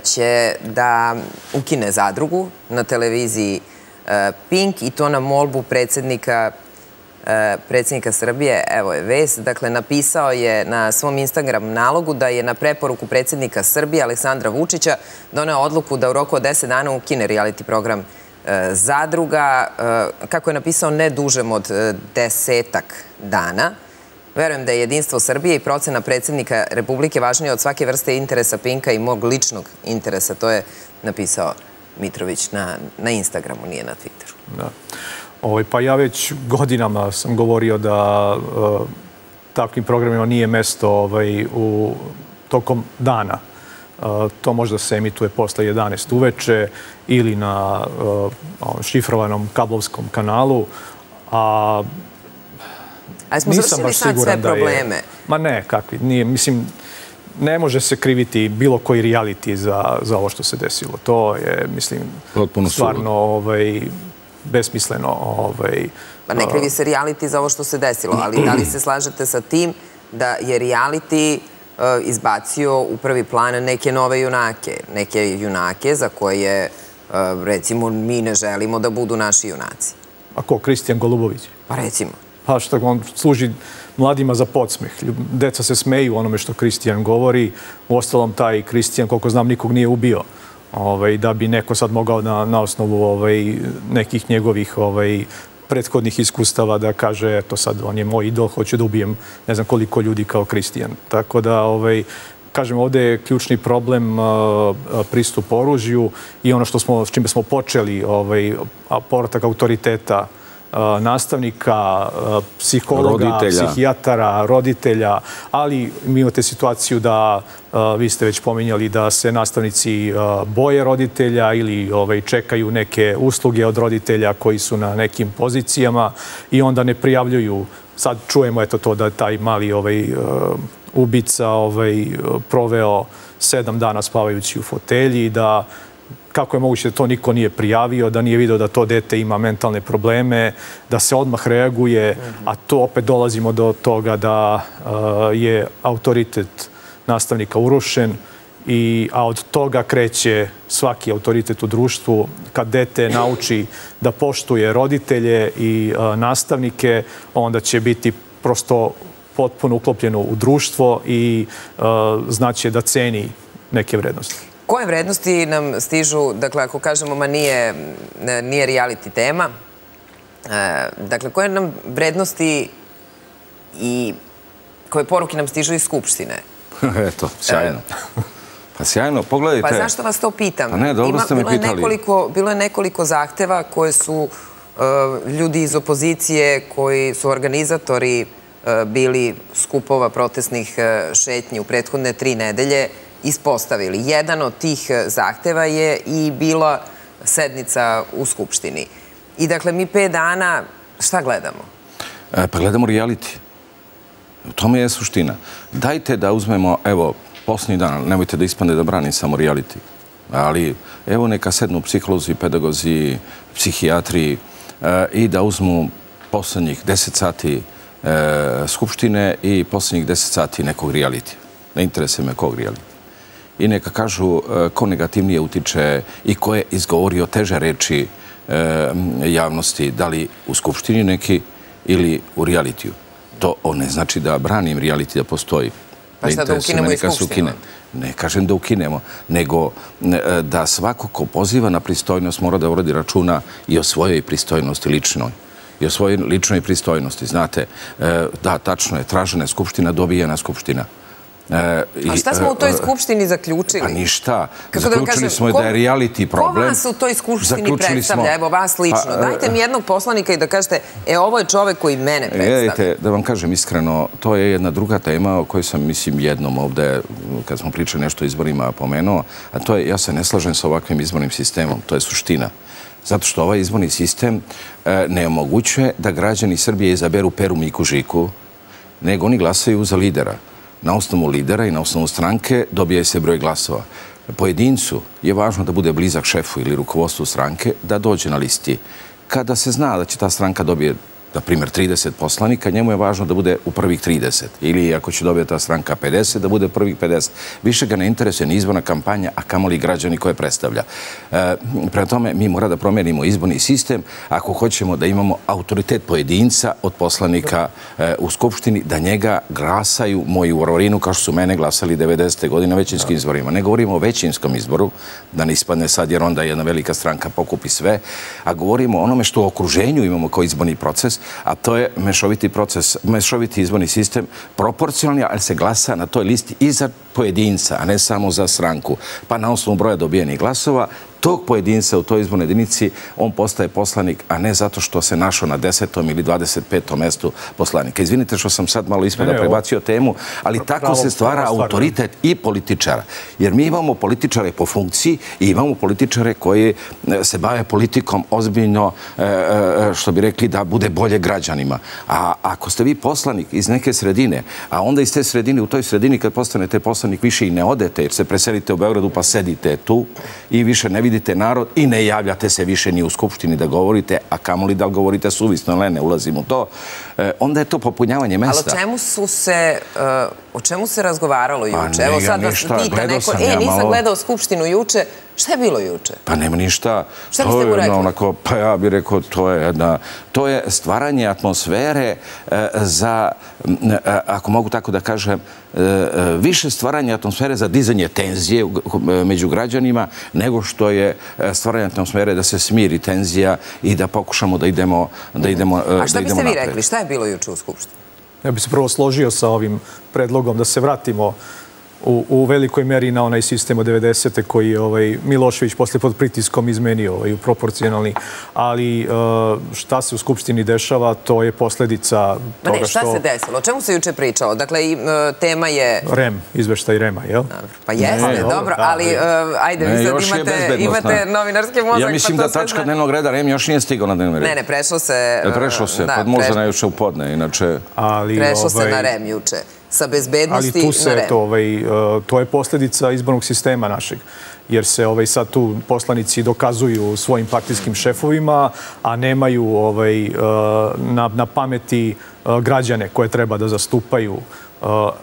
[SPEAKER 1] će da ukine zadrugu na televiziji e, Pink i to na molbu predsjednika e, predsjednika Srbije, evo je vest, dakle napisao je na svom Instagram nalogu da je na preporuku predsjednika Srbije Aleksandra Vučića donao odluku da u roku od deset dana ukine reality program e, Zadruga, kako je napisao, ne dužem od desetak dana. Verujem da je jedinstvo Srbije i procena predsjednika Republike važnije od svake vrste interesa Pinka i mog ličnog interesa. To je napisao Mitrović na Instagramu, nije na Twitteru. Da.
[SPEAKER 3] Ovaj, pa ja već godinama sam govorio da e, takvim programima nije mesto ovaj, u tokom dana. E, to možda se emituje posle 11 uveče ili na e, šifrovanom kablovskom kanalu, a
[SPEAKER 1] A smo završili sad sve probleme?
[SPEAKER 3] Ma ne, kakvi. Nije, mislim, ne može se kriviti bilo koji reality za, za ovo što se desilo. To je, mislim, stvarno ovaj, besmisleno. Ovaj,
[SPEAKER 1] pa ne krivi se reality za ovo što se desilo, ali da li se slažete sa tim da je reality uh, izbacio u prvi plan neke nove junake, neke junake za koje, uh, recimo, mi ne želimo da budu naši junaci?
[SPEAKER 3] A ko, Kristijan Golubović?
[SPEAKER 1] Pa recimo
[SPEAKER 3] pa što on služi mladima za podsmeh. Deca se smeju onome što Kristijan govori. U ostalom, taj Kristijan, koliko znam, nikog nije ubio. Ovaj, da bi neko sad mogao na, na osnovu ovaj, nekih njegovih ovaj, prethodnih iskustava da kaže, eto sad, on je moj idol, hoću da ubijem ne znam koliko ljudi kao kristijan. Tako da, ovaj, kažem, ovdje je ključni problem pristup oružju i ono što smo, s čime smo počeli, ovaj, poratak autoriteta nastavnika, psihologa, psihijatara, roditelja, ali mi imate situaciju da, vi ste već pominjali, da se nastavnici boje roditelja ili ovaj, čekaju neke usluge od roditelja koji su na nekim pozicijama i onda ne prijavljuju. Sad čujemo eto to da taj mali ovaj, ubica ovaj, proveo sedam dana spavajući u fotelji, da kako je moguće da to niko nije prijavio, da nije vidio da to dete ima mentalne probleme, da se odmah reaguje, a to opet dolazimo do toga da eh, je autoritet nastavnika urušen, i, a od toga kreće svaki autoritet u društvu. Kad dete nauči da poštuje roditelje i eh, nastavnike, onda će biti prosto potpuno uklopljeno u društvo i uh, znaće da ceni neke vrednosti.
[SPEAKER 1] Koje vrednosti nam stižu, dakle, ako kažemo, ma nije, nije reality tema, e, dakle, koje nam vrednosti i koje poruke nam stižu iz Skupštine?
[SPEAKER 2] Eto, sjajno. Pa sjajno, pogledajte.
[SPEAKER 1] Pa zašto vas to pitam?
[SPEAKER 2] Pa ne, dobro ste me pitali.
[SPEAKER 1] Bilo je nekoliko zahteva koje su e, ljudi iz opozicije koji su organizatori e, bili skupova protestnih šetnji u prethodne tri nedelje ispostavili. Jedan od tih e, zahteva je i bila sednica u Skupštini. I dakle, mi pet dana šta gledamo?
[SPEAKER 2] E, pa gledamo reality. U tome je suština. Dajte da uzmemo, evo, posljednji dan, nemojte da ispane da branim samo reality, ali evo neka sednu psiholozi, pedagozi, psihijatri e, i da uzmu posljednjih deset sati e, Skupštine i posljednjih deset sati nekog reality. Ne interese me kog reality i neka kažu e, ko negativnije utiče i ko je izgovorio teže reči e, javnosti, da li u Skupštini neki ili u realitiju. To ne znači da branim reality da postoji.
[SPEAKER 1] Pa šta da ukinemo i Skupštinu?
[SPEAKER 2] Ne kažem da ukinemo, nego e, da svako ko poziva na pristojnost mora da uradi računa i o svojoj pristojnosti ličnoj i o svojoj ličnoj pristojnosti. Znate, da, tačno je, tražena je skupština, dobijena skupština.
[SPEAKER 1] E, A šta smo u toj e, skupštini zaključili?
[SPEAKER 2] Pa ništa. Zaključili smo da je reality problem.
[SPEAKER 1] Ko vas u toj skupštini predstavlja? Evo vas lično. Pa, Dajte mi jednog poslanika i da kažete, e, ovo je čovek koji mene predstavlja. Jedite,
[SPEAKER 2] da vam kažem iskreno, to je jedna druga tema o kojoj sam, mislim, jednom ovde, kad smo pričali nešto o izborima, pomenuo, a to je, ja se ne slažem sa ovakvim izbornim sistemom. To je suština. Zato što ovaj izborni sistem e, ne omogućuje da građani Srbije izaberu Peru Miku Žiku, nego oni glasaju za lidera na osnovu lidera i na osnovu stranke dobija se broj glasova. Pojedincu je važno da bude blizak šefu ili rukovodstvu stranke da dođe na listi. Kada se zna da će ta stranka dobije na primjer, 30 poslanika, njemu je važno da bude u prvih 30. Ili ako će dobiti ta stranka 50, da bude prvih 50. Više ga ne interesuje ni izborna kampanja, a kamoli građani koje predstavlja. E, prema tome, mi mora da promijenimo izborni sistem ako hoćemo da imamo autoritet pojedinca od poslanika e, u Skupštini, da njega glasaju moji u Ororinu, kao što su mene glasali 90. godine većinskim izborima. Ne govorimo o većinskom izboru, da ne ispadne sad, jer onda jedna velika stranka pokupi sve, a govorimo o onome što u okruženju imamo kao izborni proces, a to je mešoviti proces, mešoviti izborni sistem, proporcionalni, ali se glasa na toj listi i za pojedinca, a ne samo za stranku. Pa na osnovu broja dobijenih glasova, tog pojedinca u toj izbornoj jedinici, on postaje poslanik, a ne zato što se našao na desetom ili 25. mestu poslanika. Izvinite što sam sad malo ispada prebacio temu, ali tako se stvara autoritet i političara. Jer mi imamo političare po funkciji i imamo političare koji e, se bave politikom ozbiljno, e, e, što bi rekli, da bude bolje građanima. A ako ste vi poslanik iz neke sredine, a onda iz te sredine, u toj sredini kad postanete poslanik, više i ne odete, jer se preselite u Beogradu pa sedite tu i više ne vidite vidite narod i ne javljate se više ni u Skupštini da govorite, a kamoli da govorite suvisno, ne, ne ulazim u to e, onda je to popunjavanje mesta.
[SPEAKER 1] Ali o čemu su se, e, o čemu se razgovaralo
[SPEAKER 2] Pa
[SPEAKER 1] juče? Evo sad vas pita neko, e,
[SPEAKER 2] ja
[SPEAKER 1] nisam
[SPEAKER 2] malo.
[SPEAKER 1] gledao Skupštinu juče. Šta je bilo juče?
[SPEAKER 2] Pa nema ništa.
[SPEAKER 1] Šta biste mu rekli?
[SPEAKER 2] Onako, pa ja bih rekao, to je, jedna, to je stvaranje atmosfere e, za, e, ako mogu tako da kažem, e, više stvaranje atmosfere za dizanje tenzije među građanima nego što je stvaranje atmosfere da se smiri tenzija i da pokušamo da idemo da idemo e,
[SPEAKER 1] A šta biste vi
[SPEAKER 2] napred.
[SPEAKER 1] rekli? Šta je bilo juče u Skupštini?
[SPEAKER 3] Ja bih se prvo složio sa ovim predlogom da se vratimo u, u velikoj meri na onaj sistem od 90. koji je ovaj, Milošević posle pod pritiskom izmenio ovaj, u proporcionalni. Ali e, šta se u Skupštini dešava, to je posljedica
[SPEAKER 1] Ma
[SPEAKER 3] toga
[SPEAKER 1] ne, šta
[SPEAKER 3] što...
[SPEAKER 1] se desilo? O čemu se juče pričalo? Dakle, i, e, tema je...
[SPEAKER 3] REM, izveštaj REMA, jel?
[SPEAKER 1] Pa jeste,
[SPEAKER 3] Ne,
[SPEAKER 1] dobro,
[SPEAKER 3] dobro, da,
[SPEAKER 1] ali e, ajde,
[SPEAKER 2] Ne,
[SPEAKER 1] vi sad imate, novinarski mozak.
[SPEAKER 2] Ja mislim
[SPEAKER 1] pa
[SPEAKER 2] da
[SPEAKER 1] to sve
[SPEAKER 2] tačka
[SPEAKER 1] zna-
[SPEAKER 2] dnevnog reda REM još nije stigao na dnevni red.
[SPEAKER 1] Ne, ne, prešlo se...
[SPEAKER 2] Prešlo se,
[SPEAKER 1] da,
[SPEAKER 2] pa možda
[SPEAKER 1] prešlo-
[SPEAKER 2] najviše u podne, inače...
[SPEAKER 3] Ali,
[SPEAKER 1] Prešlo se
[SPEAKER 3] ovaj,
[SPEAKER 1] na REM juče. Sa
[SPEAKER 3] Ali
[SPEAKER 1] bezbednosti na REM.
[SPEAKER 3] to, ovaj, e, to je posljedica izbornog sistema našeg. Jer se ovaj, sad tu poslanici dokazuju svojim partijskim šefovima, a nemaju ovaj, e, na, na pameti e, građane koje treba da zastupaju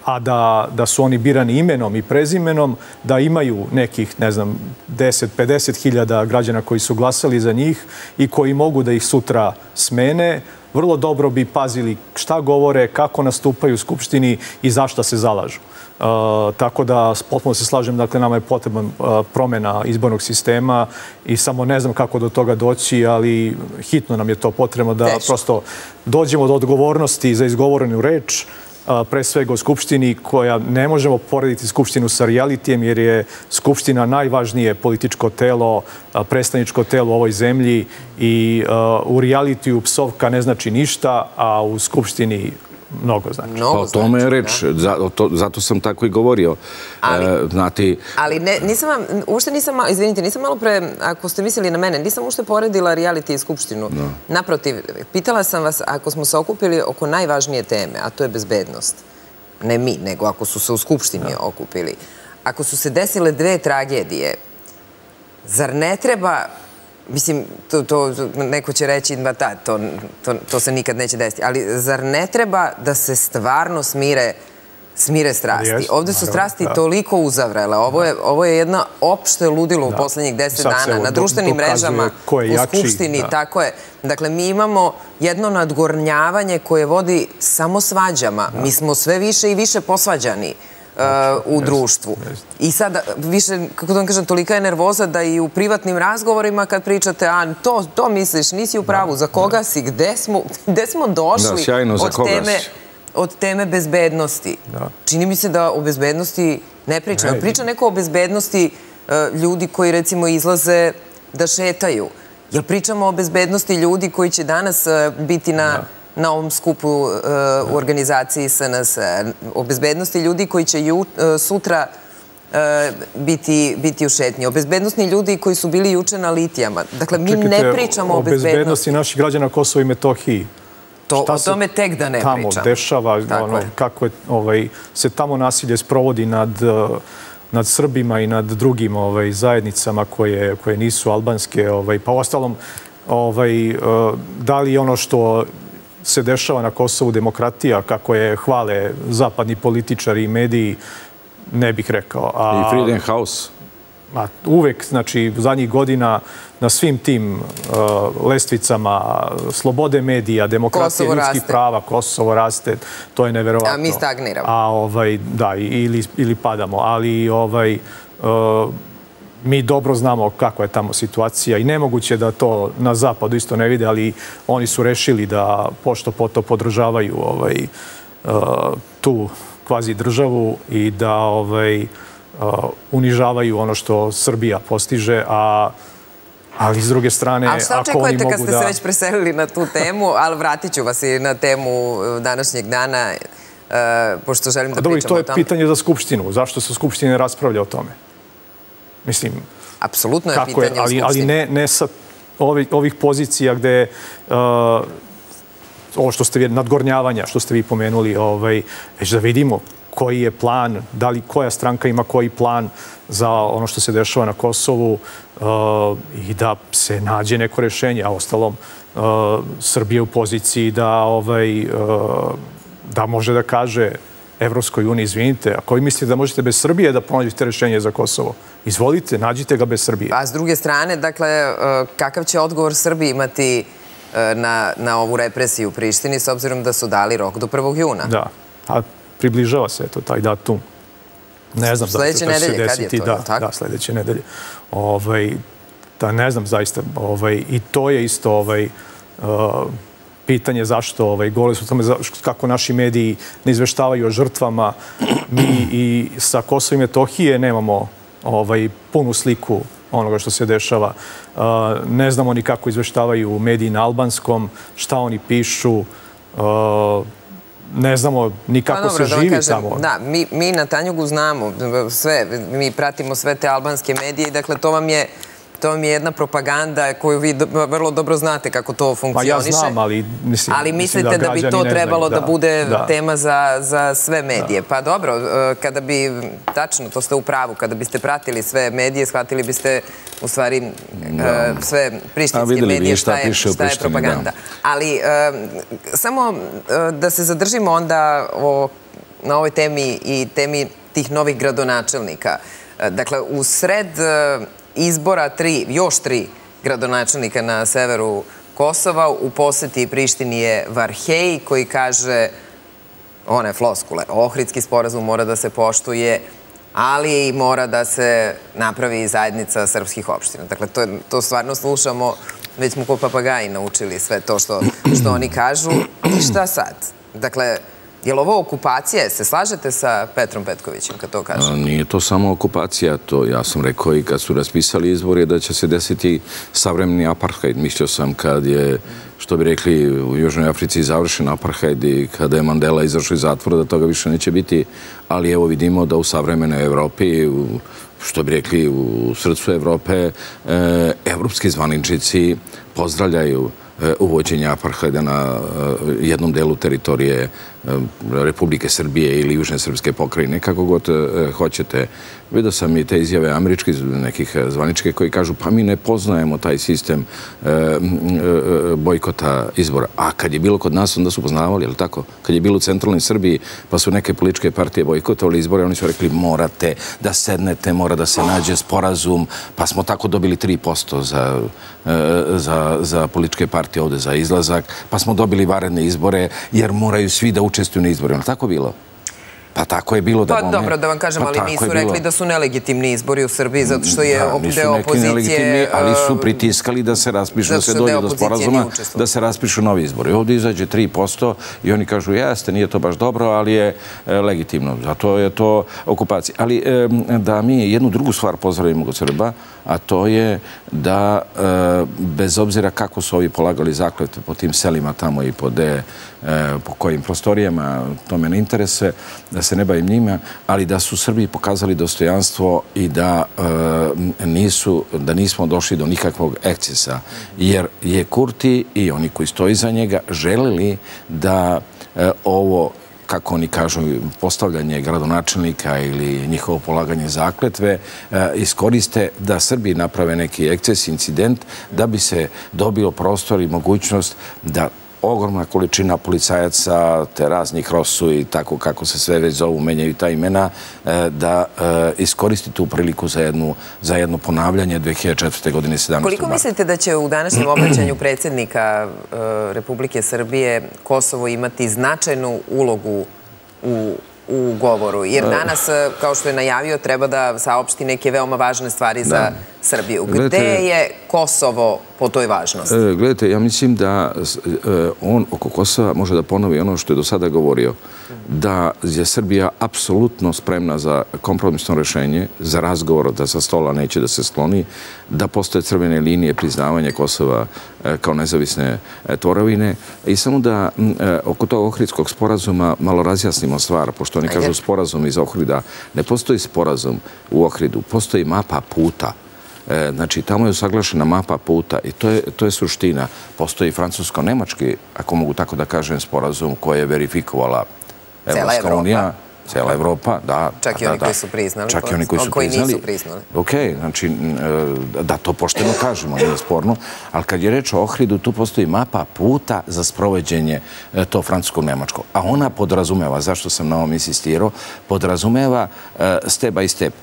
[SPEAKER 3] a da, da su oni birani imenom i prezimenom, da imaju nekih, ne znam, 10-50 hiljada građana koji su glasali za njih i koji mogu da ih sutra smene, vrlo dobro bi pazili šta govore, kako nastupaju u Skupštini i zašta se zalažu. E, tako da potpuno se slažem, dakle nama je potreban e, promjena izbornog sistema i samo ne znam kako do toga doći, ali hitno nam je to potrebno da prosto dođemo do odgovornosti za izgovorenu reč, pre svega o Skupštini, koja ne možemo porediti Skupštinu sa realitijem, jer je Skupština najvažnije političko telo, predstavničko telo u ovoj zemlji i u realitiju psovka ne znači ništa, a u Skupštini mnogo znači.
[SPEAKER 1] Mnogo
[SPEAKER 2] Pa o tome je
[SPEAKER 1] znači,
[SPEAKER 2] reč, za, o to, zato sam tako i govorio.
[SPEAKER 1] Ali-
[SPEAKER 2] E, znati,
[SPEAKER 1] Ali ne, nisam vam, ušte nisam, izvinite, nisam malo pre, ako ste mislili na mene, nisam ušte poredila reality i skupštinu. Naprotiv, pitala sam vas, ako smo se okupili oko najvažnije teme, a to je bezbednost, ne mi, nego ako su se u skupštini okupili, ako su se desile dve tragedije, zar ne treba, mislim, to, to neko će reći, ma ta, to, to, to se nikad neće desiti, ali zar ne treba da se stvarno smire smire strasti. Ovde su
[SPEAKER 3] naravno,
[SPEAKER 1] strasti
[SPEAKER 3] da.
[SPEAKER 1] toliko uzavrele. Ovo je, ovo je jedna opšte ludilo u poslednjih deset
[SPEAKER 3] Sad
[SPEAKER 1] dana na društvenim mrežama, u
[SPEAKER 3] jači,
[SPEAKER 1] Skupštini,
[SPEAKER 3] da.
[SPEAKER 1] tako je. Dakle, mi imamo jedno nadgornjavanje koje vodi samo svađama. Mi smo sve više i više posvađani uh, u društvu. I sad više, kako da vam kažem, tolika je nervoza da i u privatnim razgovorima kad pričate, a to, to misliš, nisi u pravu, za koga si, gde smo, gde smo došli
[SPEAKER 2] Da, sjajno, za
[SPEAKER 1] od teme,
[SPEAKER 2] si.
[SPEAKER 1] od teme bezbednosti.
[SPEAKER 3] Da.
[SPEAKER 1] Čini mi se da o bezbednosti ne priča.
[SPEAKER 3] Ne,
[SPEAKER 1] Priča neko o bezbednosti e, ljudi koji recimo izlaze da šetaju. Jel pričamo o bezbednosti ljudi koji će danas e, biti na, na ovom skupu e, u organizaciji SNS? O bezbednosti ljudi koji će ju, e, sutra e, biti, biti u šetnji. O bezbednosti ljudi koji su bili juče na litijama. Dakle, mi ne pričamo o,
[SPEAKER 3] o
[SPEAKER 1] bezbednosti.
[SPEAKER 3] naših građana Kosovo i Metohiji.
[SPEAKER 1] To,
[SPEAKER 3] Šta
[SPEAKER 1] o
[SPEAKER 3] se
[SPEAKER 1] tome tek da ne
[SPEAKER 3] tamo
[SPEAKER 1] pričamo.
[SPEAKER 3] dešava,
[SPEAKER 1] Tako
[SPEAKER 3] ono,
[SPEAKER 1] je.
[SPEAKER 3] kako je, ovaj, se tamo nasilje sprovodi nad, nad Srbima i nad drugim ovaj, zajednicama koje, koje nisu albanske. Ovaj, pa ostalom, ovaj, eh, da li ono što se dešava na Kosovu demokratija, kako je hvale zapadni političari i mediji, ne bih rekao. A,
[SPEAKER 2] I Freedom House.
[SPEAKER 3] Ma, uvek, znači, zadnjih godina na svim tim uh, lestvicama slobode medija, demokratije,
[SPEAKER 1] Kosovo
[SPEAKER 3] ljudskih
[SPEAKER 1] raste.
[SPEAKER 3] prava, Kosovo raste, to je neverovatno.
[SPEAKER 1] A mi stagniramo.
[SPEAKER 3] A, ovaj, da, i- ili, ili padamo, ali ovaj, uh, mi dobro znamo kakva je tamo situacija i nemoguće da to na zapadu isto ne vide, ali oni su rešili da pošto poto podržavaju ovaj, uh, tu kvazi državu i da ovaj, uh, unižavaju ono što Srbija postiže, a ali s druge strane,
[SPEAKER 1] A šta
[SPEAKER 3] ako oni
[SPEAKER 1] očekujete
[SPEAKER 3] mogu
[SPEAKER 1] kad ste
[SPEAKER 3] da...
[SPEAKER 1] se već preselili na tu temu, ali vratit ću vas i na temu e, današnjeg dana, e, pošto želim da
[SPEAKER 3] Dobro, i
[SPEAKER 1] pričamo
[SPEAKER 3] to
[SPEAKER 1] o
[SPEAKER 3] je
[SPEAKER 1] tome.
[SPEAKER 3] pitanje za Skupštinu. Zašto se ne raspravlja o tome? Mislim,
[SPEAKER 1] Apsolutno je
[SPEAKER 3] kako je,
[SPEAKER 1] pitanje u
[SPEAKER 3] ali, ali ne, ne sa ovih, ovih pozicija gde uh, ovo što ste vi, nadgornjavanja, što ste vi pomenuli, ovaj, već da vidimo koji je plan, da li koja stranka ima koji plan za ono što se dešava na Kosovu uh, i da se nađe neko rešenje. A ostalom, Srbije u poziciji da, ovaj, da može da kaže Evropskoj uniji, izvinite, ako vi mislite da možete bez Srbije da pronađete rešenje za Kosovo, izvolite, nađite ga bez Srbije.
[SPEAKER 1] A s druge strane, dakle, kakav će odgovor Srbiji imati na, na ovu represiju u Prištini, s obzirom da su dali rok do 1. juna?
[SPEAKER 3] Da, a približava se to, taj datum. Ne znam
[SPEAKER 1] da će se desiti.
[SPEAKER 3] To, da, tako? da, sledeće nedelje. Ovaj, da, ne znam zaista. Ovaj, I to je isto ovaj, uh, pitanje zašto ovaj, govore su tome kako naši mediji ne izveštavaju o žrtvama. Mi i sa Kosova i Metohije nemamo ovaj, punu sliku onoga što se dešava. Uh, ne znamo ni kako izveštavaju mediji na albanskom, šta oni pišu. Uh, ne znamo ni kako pa se živi tamo.
[SPEAKER 1] Da, mi na Tanjugu znamo sve, mi pratimo sve te albanske medije dakle to vam je To vam je jedna propaganda koju vi vrlo dobro znate kako to funkcioniše.
[SPEAKER 3] Pa ja znam, ali
[SPEAKER 1] mislim Ali mislite da bi to trebalo da bude tema za sve medije. Pa dobro, e, kada bi, tačno, to ste u pravu, kada biste pratili sve medije, shvatili biste u stvari e, sve prištinske medije šta je propaganda. Ali e, samo da se zadržimo onda na ovoj temi i temi tih novih gradonačelnika. Dakle, u sred izbora tri, još tri gradonačelnika na severu Kosova. U poseti Prištini je Varhej koji kaže one floskule, ohridski sporazum mora da se poštuje, ali i mora da se napravi zajednica srpskih opština. Dakle, to stvarno slušamo, već smo ko papagaji naučili sve to što oni kažu. I šta sad? Dakle, Je li ovo okupacija? Se slažete sa Petrom Petkovićem kad to kaže?
[SPEAKER 2] Nije to samo okupacija. To ja sam rekao i kad su raspisali izbor da će se desiti savremeni apartheid. Mislio sam kad je, što bi rekli, u Južnoj Africi završen apartheid i kada je Mandela izašao iz zatvora da toga više neće biti. Ali evo vidimo da u savremenoj Evropi, što bi rekli, u srcu Evrope, e, evropski zvaničici pozdravljaju e, uvođenje apartheida na e, jednom delu teritorije Republike Srbije ili Južne Srpske pokrajine, kako god e, hoćete. Vidio sam i te izjave američke, nekih e, zvaničke koji kažu pa mi ne poznajemo taj sistem e, bojkota izbora. A kad je bilo kod nas, onda su poznavali, ili tako? Kad je bilo u centralnoj Srbiji, pa su neke političke partije bojkotovali izbore, oni su rekli morate da sednete, mora da se nađe sporazum, pa smo tako dobili 3% za, za, za političke partije ovde za izlazak, pa smo dobili varedne izbore, jer moraju svi da učestvuju na izborima. Tako bilo? Pa tako je bilo da...
[SPEAKER 1] Pa dobro da vam kažem, pa ali nisu rekli da su nelegitimni izbori u Srbiji, zato što je deo opozicije...
[SPEAKER 2] Ali su uh, pritiskali da se raspišu, da se dođe do sporazuma, da se raspišu novi izbori. Ovdje izađe 3% i oni kažu, jeste, nije to baš dobro, ali je e, legitimno. Zato je to okupacija. Ali da mi jednu drugu stvar pozdravimo kod Srba, a to je da e, bez obzira kako su ovi polagali zakljete po tim selima tamo i po de, e, po kojim prostorijama, to me ne interese, da se ne bavim njima, ali da su Srbiji pokazali dostojanstvo i da e, nisu, da nismo došli do nikakvog ekcesa, jer je Kurti i oni koji stoji za njega želili da e, ovo kako oni kažu, postavljanje gradonačelnika ili njihovo polaganje zakletve, e, iskoriste da Srbi naprave neki eksces, incident, da bi se dobio prostor i mogućnost da ogromna količina policajaca, te raznih rosu i tako kako se sve već zovu, menjaju ta imena, e, da e, iskoristi tu priliku za jednu, za jedno ponavljanje 2004. godine 17.
[SPEAKER 1] Koliko mislite da će u današnjem obraćanju predsjednika e, Republike Srbije Kosovo imati značajnu ulogu u u govoru. Jer danas, kao što je najavio, treba da saopšti neke veoma važne stvari za Srbiju. Gde je Kosovo po toj važnosti?
[SPEAKER 2] Gledajte, ja mislim da on oko Kosova može da ponovi ono što je do sada govorio. Da je Srbija apsolutno spremna za kompromisno rešenje, za razgovor da sa stola neće da se skloni, da postoje crvene linije priznavanja Kosova kao nezavisne tvorovine. I samo da oko tog ohridskog sporazuma malo razjasnimo stvar, pošto oni kažu sporazum iz Ohrida. Ne postoji sporazum u Ohridu, postoji mapa puta. E, znači, tamo je usaglašena mapa puta i to je suština. Postoji francusko-nemački, ako mogu tako da kažem, sporazum koji je verifikovala Evropska unija. Cela Evropa, da.
[SPEAKER 1] Čak i oni
[SPEAKER 2] da.
[SPEAKER 1] koji su priznali.
[SPEAKER 2] Čak i oni koji su
[SPEAKER 1] koji
[SPEAKER 2] priznali.
[SPEAKER 1] nisu priznali.
[SPEAKER 2] Ok, znači, e, da to pošteno kažemo, nije sporno, ali kad je reč o Ohridu, tu postoji mapa puta za sproveđenje e, to francusko-nemačko. A ona podrazumeva, zašto sam na ovom insistirao, podrazumeva e, step by step.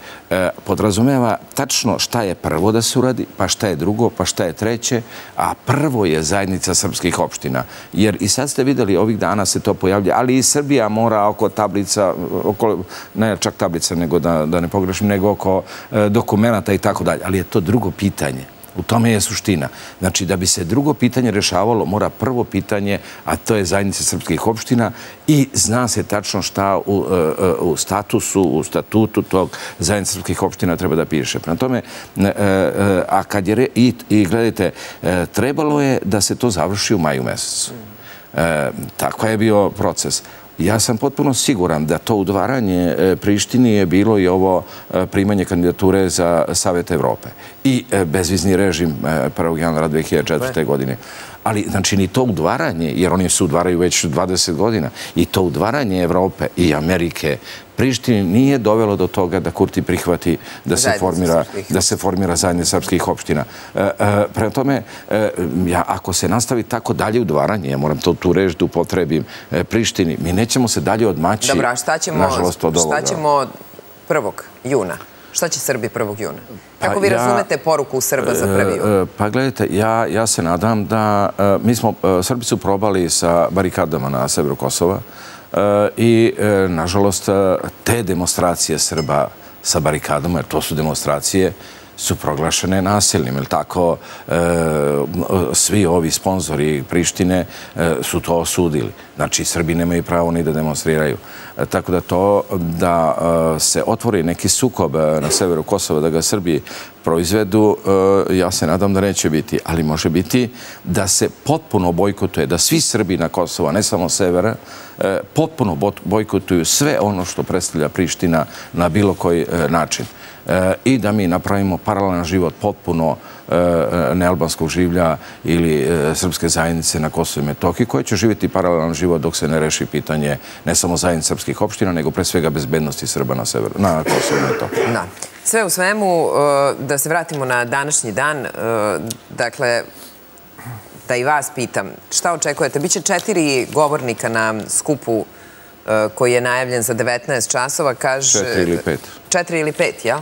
[SPEAKER 2] Podrazumeva tačno šta je prvo da se uradi, pa šta je drugo, pa šta je treće, a prvo je zajednica srpskih opština. Jer i sad ste videli, ovih dana se to pojavlja, ali i Srbija mora oko tablica, oko, ne čak tablice, nego da, da ne pogrešim, nego oko e, dokumenta i tako dalje. Ali je to drugo pitanje. U tome je suština. Znači, da bi se drugo pitanje rešavalo, mora prvo pitanje, a to je zajednice srpskih opština i zna se tačno šta u, e, e, u statusu, u statutu tog zajednice srpskih opština treba da piše. Prema tome, e, a kad je, re, i, i gledajte, trebalo je da se to završi u maju mesecu. E, tako je bio proces. Ja sam potpuno siguran da to udvaranje e, Prištini je bilo i ovo e, primanje kandidature za Savet Evrope i e, bezvizni režim e, 1. januara 2004. godine. Ali, znači, ni to udvaranje, jer oni se udvaraju već 20 godina, i to udvaranje Evrope i Amerike Prištini nije dovelo do toga da Kurti prihvati da se formira, da se formira zajednica srpskih opština. E, e, prema tome, e, ja, ako se nastavi tako dalje udvaranje, ja moram to tu reći da upotrebim e, Prištini, mi nećemo se dalje odmaći,
[SPEAKER 1] Dobro, a šta ćemo,
[SPEAKER 2] nažalost, od ovoga.
[SPEAKER 1] šta ćemo 1. juna? Šta će Srbi 1. juna? Kako
[SPEAKER 2] Pa
[SPEAKER 1] vi
[SPEAKER 2] ja-
[SPEAKER 1] razumete poruku Srba za 1. jun?
[SPEAKER 2] E, e, Pa gledajte, ja, ja se nadam da e, mi smo, Srbi su probali sa barikadama na severu Kosova i, nažalost, te demonstracije Srba sa barikadama, jer to su demonstracije, su proglašene nasilnim, ili tako e, e, svi ovi sponzori Prištine e, su to osudili. Znači, Srbi nemaju pravo ni da demonstriraju. E, tako da to, da e, se otvori neki sukob e, na severu Kosova, da ga Srbi proizvedu, ja se nadam da neće biti, ali može biti da se potpuno bojkotuje, da svi Srbi na Kosovo, ne samo severa, potpuno bojkotuju sve ono što predstavlja Priština na bilo koji način. E, I da mi napravimo paralelan život potpuno e, nealbanskog življa ili e, srpske zajednice na Kosovo i Metohiji, koje će živjeti paralelan život dok se ne reši pitanje ne samo zajednice srpskih opština, nego pre svega bezbednosti Srba na, severu, na Kosovo i Metohiji.
[SPEAKER 1] Da. Sve u svemu, e, da se vratimo na današnji dan, e, dakle, da i vas pitam, šta očekujete? Biće četiri govornika na skupu e, koji je najavljen za 19 časova, kaže...
[SPEAKER 2] Četiri ili pet.
[SPEAKER 1] Četiri ili pet, jel?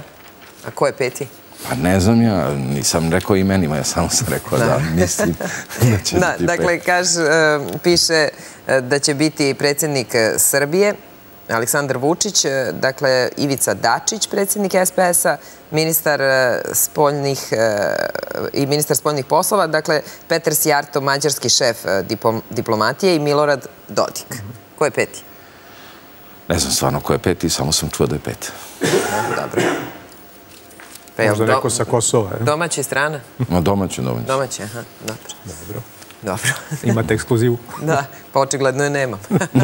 [SPEAKER 1] A ko je peti?
[SPEAKER 2] Pa ne znam ja, nisam rekao imenima, ja samo sam rekao da, mislim da će
[SPEAKER 1] Da,
[SPEAKER 2] biti
[SPEAKER 1] dakle, kaže, e, piše e, da će biti predsjednik e, Srbije, Aleksandar Vučić, dakle, Ivica Dačić, predsjednik SPS-a, ministar spoljnih i ministar spoljnih poslova, dakle, Petar Sijarto, mađarski šef diplom- diplomatije i Milorad Dodik. Ko je peti?
[SPEAKER 2] Ne znam stvarno ko je peti, samo sam čuo da je pet.
[SPEAKER 1] Dobro. Pa jel
[SPEAKER 3] Možda
[SPEAKER 1] do-
[SPEAKER 3] neko sa Kosova. je?
[SPEAKER 1] Domaća strana?
[SPEAKER 2] No domaće, domaće.
[SPEAKER 1] Domaća, aha, dobro.
[SPEAKER 3] Dobro.
[SPEAKER 1] Dobro.
[SPEAKER 3] Imate ekskluzivu.
[SPEAKER 1] Da, pa očigledno je nemam.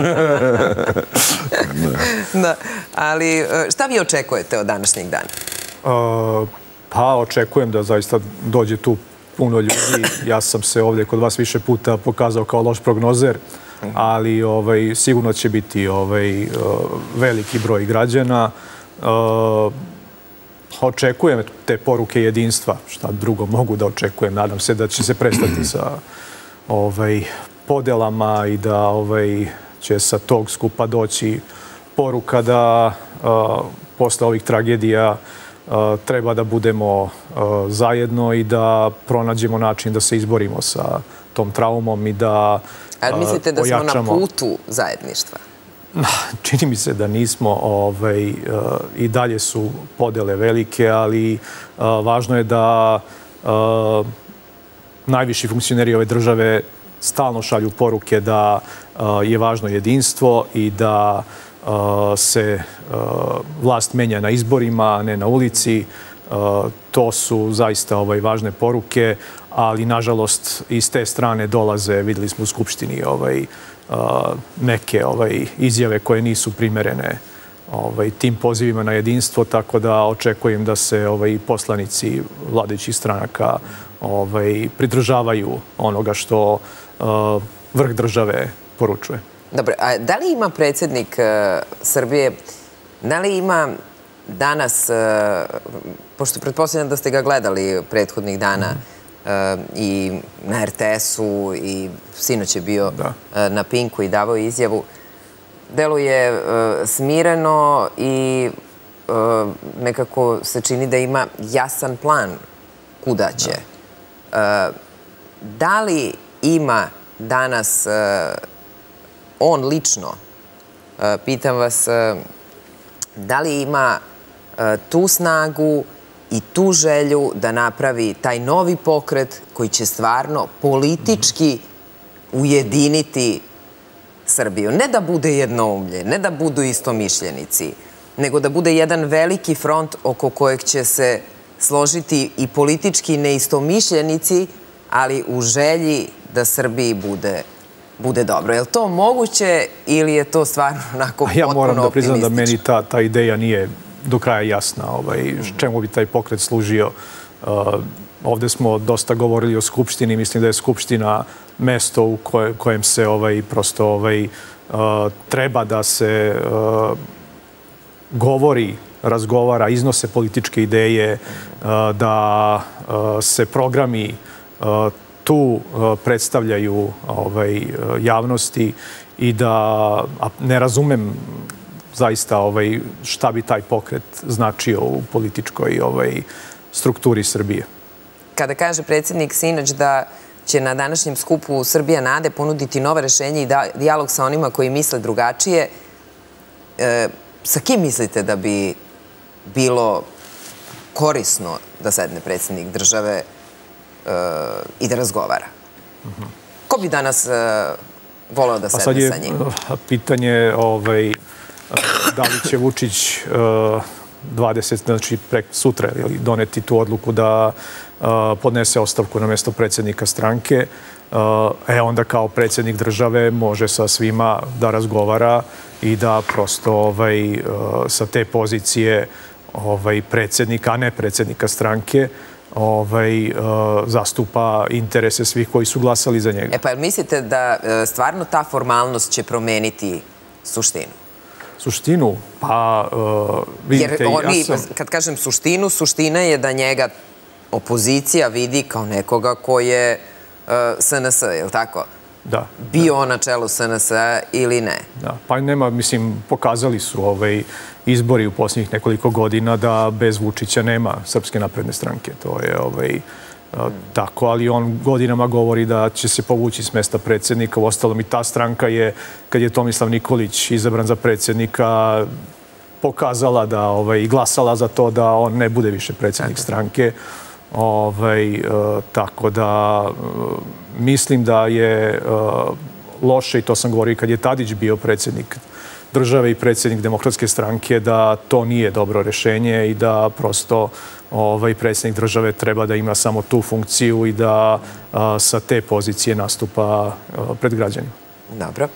[SPEAKER 1] da, ali e, šta vi očekujete od današnjeg dana?
[SPEAKER 3] Uh, Pa očekujem da zaista dođe tu puno ljudi. Ja sam se ovdje kod vas više puta pokazao kao loš prognozer, ali ovaj, sigurno će biti ovaj, uh, veliki broj građana. Uh, Očekujem te poruke jedinstva, šta drugo mogu da očekujem. Nadam se da će se prestati sa ovaj, podelama i da ovaj, će sa tog skupa doći poruka da uh, posle ovih tragedija uh, treba da budemo uh, zajedno i da pronađemo način da se izborimo sa tom traumom i da
[SPEAKER 1] Ali
[SPEAKER 3] uh,
[SPEAKER 1] mislite da smo na
[SPEAKER 3] ojačamo-
[SPEAKER 1] putu zajedništva?
[SPEAKER 3] Čini mi se da nismo, ovaj, eh, i dalje su podele velike, ali eh, važno je da eh, najviši funkcioneri ove države stalno šalju poruke da je važno jedinstvo i da se vlast menja na izborima, a ne na ulici. To su zaista ovaj, važne poruke, ali nažalost iz te strane dolaze, videli smo u Skupštini, ovaj, neke ovaj, izjave koje nisu primerene ovaj, tim pozivima na jedinstvo, tako da očekujem da se ovaj, poslanici vladajućih stranaka ovaj, pridržavaju onoga što vrh države poručuje.
[SPEAKER 1] Dobro, a da li ima predsjednik e, Srbije, da li ima danas, e, pošto pretpostavljam da ste ga gledali prethodnih dana e, i na RTS-u i sinoć je bio na Pinku i davao izjavu, deluje smireno i nekako se čini da ima jasan plan kuda će. Da. Li ima danas on lično, e, pitam vas, e, da li ima e, tu snagu i tu želju da napravi taj novi pokret koji će stvarno politički ujediniti Srbiju. Ne da bude jednoumlje, ne da budu istomišljenici, nego da bude jedan veliki front oko kojeg će se složiti i politički neistomišljenici, ali u želji da Srbiji bude bude dobro. Je li to moguće ili je to stvarno onako potpuno optimistično?
[SPEAKER 3] Ja moram da priznam da meni ta ideja nije do kraja jasna. Ovaj, čemu bi taj pokret služio? Uh, ovde smo dosta govorili o Skupštini. Mislim da je Skupština mesto u kojem se ovaj, prosto ovaj, uh, treba da se uh, govori, razgovara, iznose političke ideje, uh, da uh, se programi uh, tu predstavljaju ovaj, javnosti i da ne razumem zaista ovaj, šta bi taj pokret značio u političkoj ovaj, strukturi Srbije.
[SPEAKER 1] Kada kaže predsjednik Sinoć da će na današnjem skupu Srbija Nade ponuditi nove rešenje i dialog sa onima koji misle drugačije, e, sa kim mislite da bi bilo korisno da sedne predsjednik države i da razgovara. Ko bi danas e, voleo da pa sedne sa njim?
[SPEAKER 3] Sad je pitanje ovaj, da li će Vučić eh, 20, znači prek sutra ili doneti tu odluku da eh, podnese ostavku na mjesto predsjednika stranke. Eh, e onda kao predsjednik države može sa svima da razgovara i da prosto ovaj, sa te pozicije ovaj, predsjednika, a ne predsjednika stranke, ovaj, zastupa interese svih koji su glasali za njega.
[SPEAKER 1] E pa, mislite da stvarno ta formalnost će promeniti suštinu?
[SPEAKER 3] Suštinu? Pa, uh, vidite,
[SPEAKER 1] ja sam... Kad kažem suštinu, suština je da njega opozicija vidi kao nekoga ko je SNS, je li tako?
[SPEAKER 3] Da.
[SPEAKER 1] Bio on na čelu SNS ili ne?
[SPEAKER 3] Da, pa nema, mislim, pokazali su ovaj, izbori u posljednjih nekoliko godina da bez Vučića nema Srpske napredne stranke. To je ovaj, tako, ali on godinama govori da će se povući s mesta predsjednika. U ostalom i ta stranka je, kad je Tomislav Nikolić izabran za predsjednika, pokazala da ovaj, glasala za to da on ne bude više predsjednik stranke. Ovaj, uh, tako da uh, mislim da je uh, loše, i to sam govorio kad je Tadić bio predsjednik države i predsjednik demokratske stranke, da to nije dobro rešenje i da prosto ovaj predsjednik države treba da ima samo tu funkciju i da sa te pozicije nastupa pred građanima.
[SPEAKER 1] Dobro.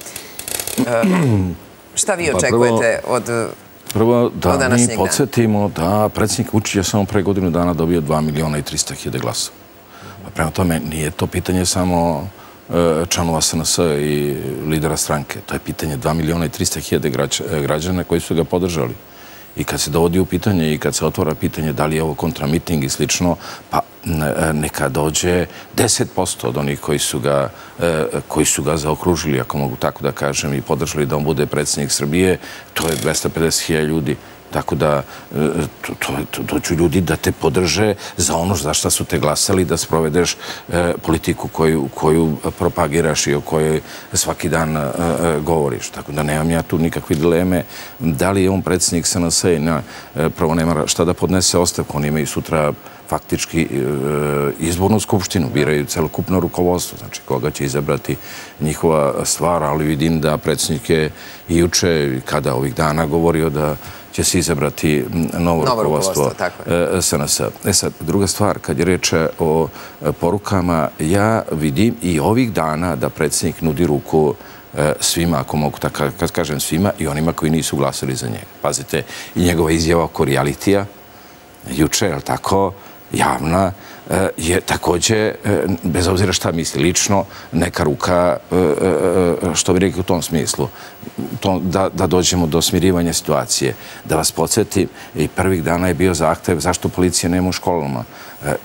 [SPEAKER 1] Šta vi pa očekujete od
[SPEAKER 2] Prvo, da mi podsjetimo da predsjednik Vučić je samo pre godinu dana dobio 2 miliona i 300 hiljade glasa. Prema tome, nije to pitanje samo e, članova SNS i lidera stranke. To je pitanje 2 miliona i 300 hiljade građana koji su ga podržali. I kad se dovodi u pitanje i kad se otvora pitanje da li je ovo kontramiting i slično, pa neka dođe 10% od onih koji su ga, e, koji su ga zaokružili, ako mogu tako da kažem, i podržali da on bude predsjednik Srbije, to je 250.000 ljudi. Tako da e, to dođu ljudi da te podrže za ono za šta su te glasali, da sprovedeš e, politiku koju propagiraš i o kojoj svaki dan e, e, govoriš. Tako da nemam ja tu nikakve dileme. Da li je on predsjednik SNS i e, prvo nema šta da podnese ostavku, oni imaju sutra faktički izbornu skupštinu, biraju celokupno rukovodstvo, znači koga će izabrati njihova stvar, ali vidim da predsjednik je i kada ovih dana govorio da će se izabrati novo rukovodstvo SNS. E sad, druga stvar, kad je reč o e, porukama, ja vidim i ovih dana da predsjednik nudi ruku e, svima, ako mogu tako kad kažem svima, i onima koji nisu glasili za njega. Pazite, i njegova izjava oko realitija, juče, je li tako, javna, e, je takođe, e, bez obzira šta misli lično, neka ruka, e, e, što bi rekli u tom smislu, da dođemo do smirivanja situacije. Da vas podsjetim, i prvih dana je bio zahtev zašto policija nema u školama.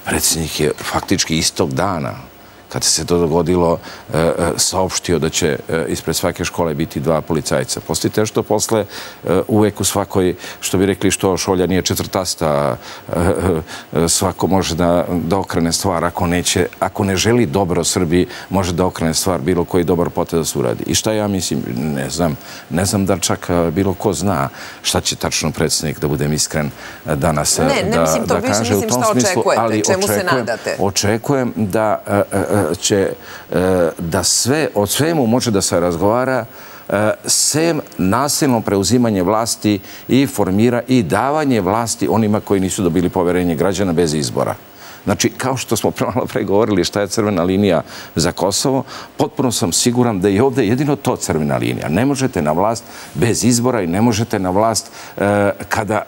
[SPEAKER 2] Predsjednik je faktički istog dana, kad se to dogodilo, e, e, saopštio da će e, ispred svake škole biti dva policajca. Postite što posle uvek u svakoj, što bi rekli što šolja nije četvrtasta, svako može da okrene stvar ako neće, ako ne želi dobro Srbiji, može da okrene stvar bilo koji dobar pote da se uradi. I šta ja mislim, ne znam, ne znam da čak bilo ko zna šta će tačno predsjednik, da budem iskren, danas da kaže.
[SPEAKER 1] Ne, ne mislim to, više mislim šta očekujete, čemu se nadate.
[SPEAKER 2] Očekujem da će e, da sve, od svemu može da se razgovara e, sem nasilno preuzimanje vlasti i formira i davanje vlasti onima koji nisu dobili poverenje građana bez izbora. Znači, kao što smo premalo pregovorili šta je crvena linija za Kosovo, potpuno sam siguran da je ovdje jedino to crvena linija. Ne možete na vlast bez izbora i ne možete na vlast e, kada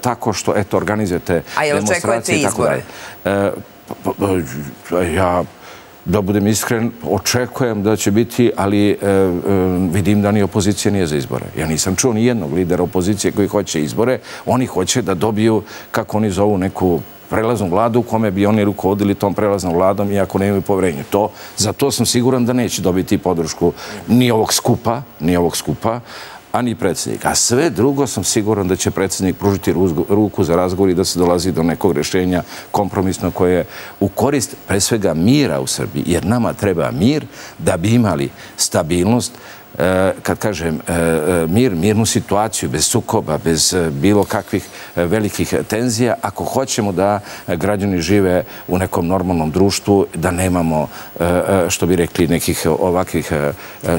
[SPEAKER 2] tako što, eto, organizujete demonstracije i tako dalje. A li očekujete izbore? Pa, ja da budem iskren, očekujem da će biti, ali e, e, vidim da ni opozicija nije za izbore. Ja nisam čuo ni jednog lidera opozicije koji hoće izbore. Oni hoće da dobiju, kako oni zovu, neku prelaznu vladu u kome bi oni rukovodili tom prelaznom vladom iako ne imaju povrenje. To, za to sam siguran da neće dobiti podršku ni ovog skupa, ni ovog skupa, ani predsjednik. A sve drugo sam siguran da će predsjednik pružiti ruku za razgovor i da se dolazi do nekog rješenja kompromisno koje je u korist pre svega mira u Srbiji. Jer nama treba mir da bi imali stabilnost, kad kažem, eh, eh, mir, mirnu situaciju, bez sukoba, bez bilo kakvih velikih tenzija, ako hoćemo da građani žive u nekom normalnom društvu, da nemamo, što bi rekli, nekih ovakvih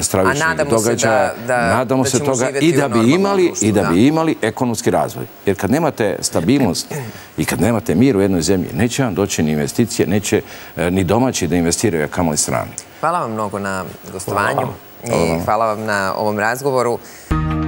[SPEAKER 2] stravičnih događaja. Nadamo se toga i da bi imali i da bi imali ekonomski razvoj. Jer kad nemate stabilnost i kad nemate mir u jednoj zemlji, neće vam doći ni investicije, neće ni domaći da investiraju, a kamali strani.
[SPEAKER 1] Hvala vam mnogo na gostovanju. Hvala i hvala vam na ovom razgovoru. Hvala vam.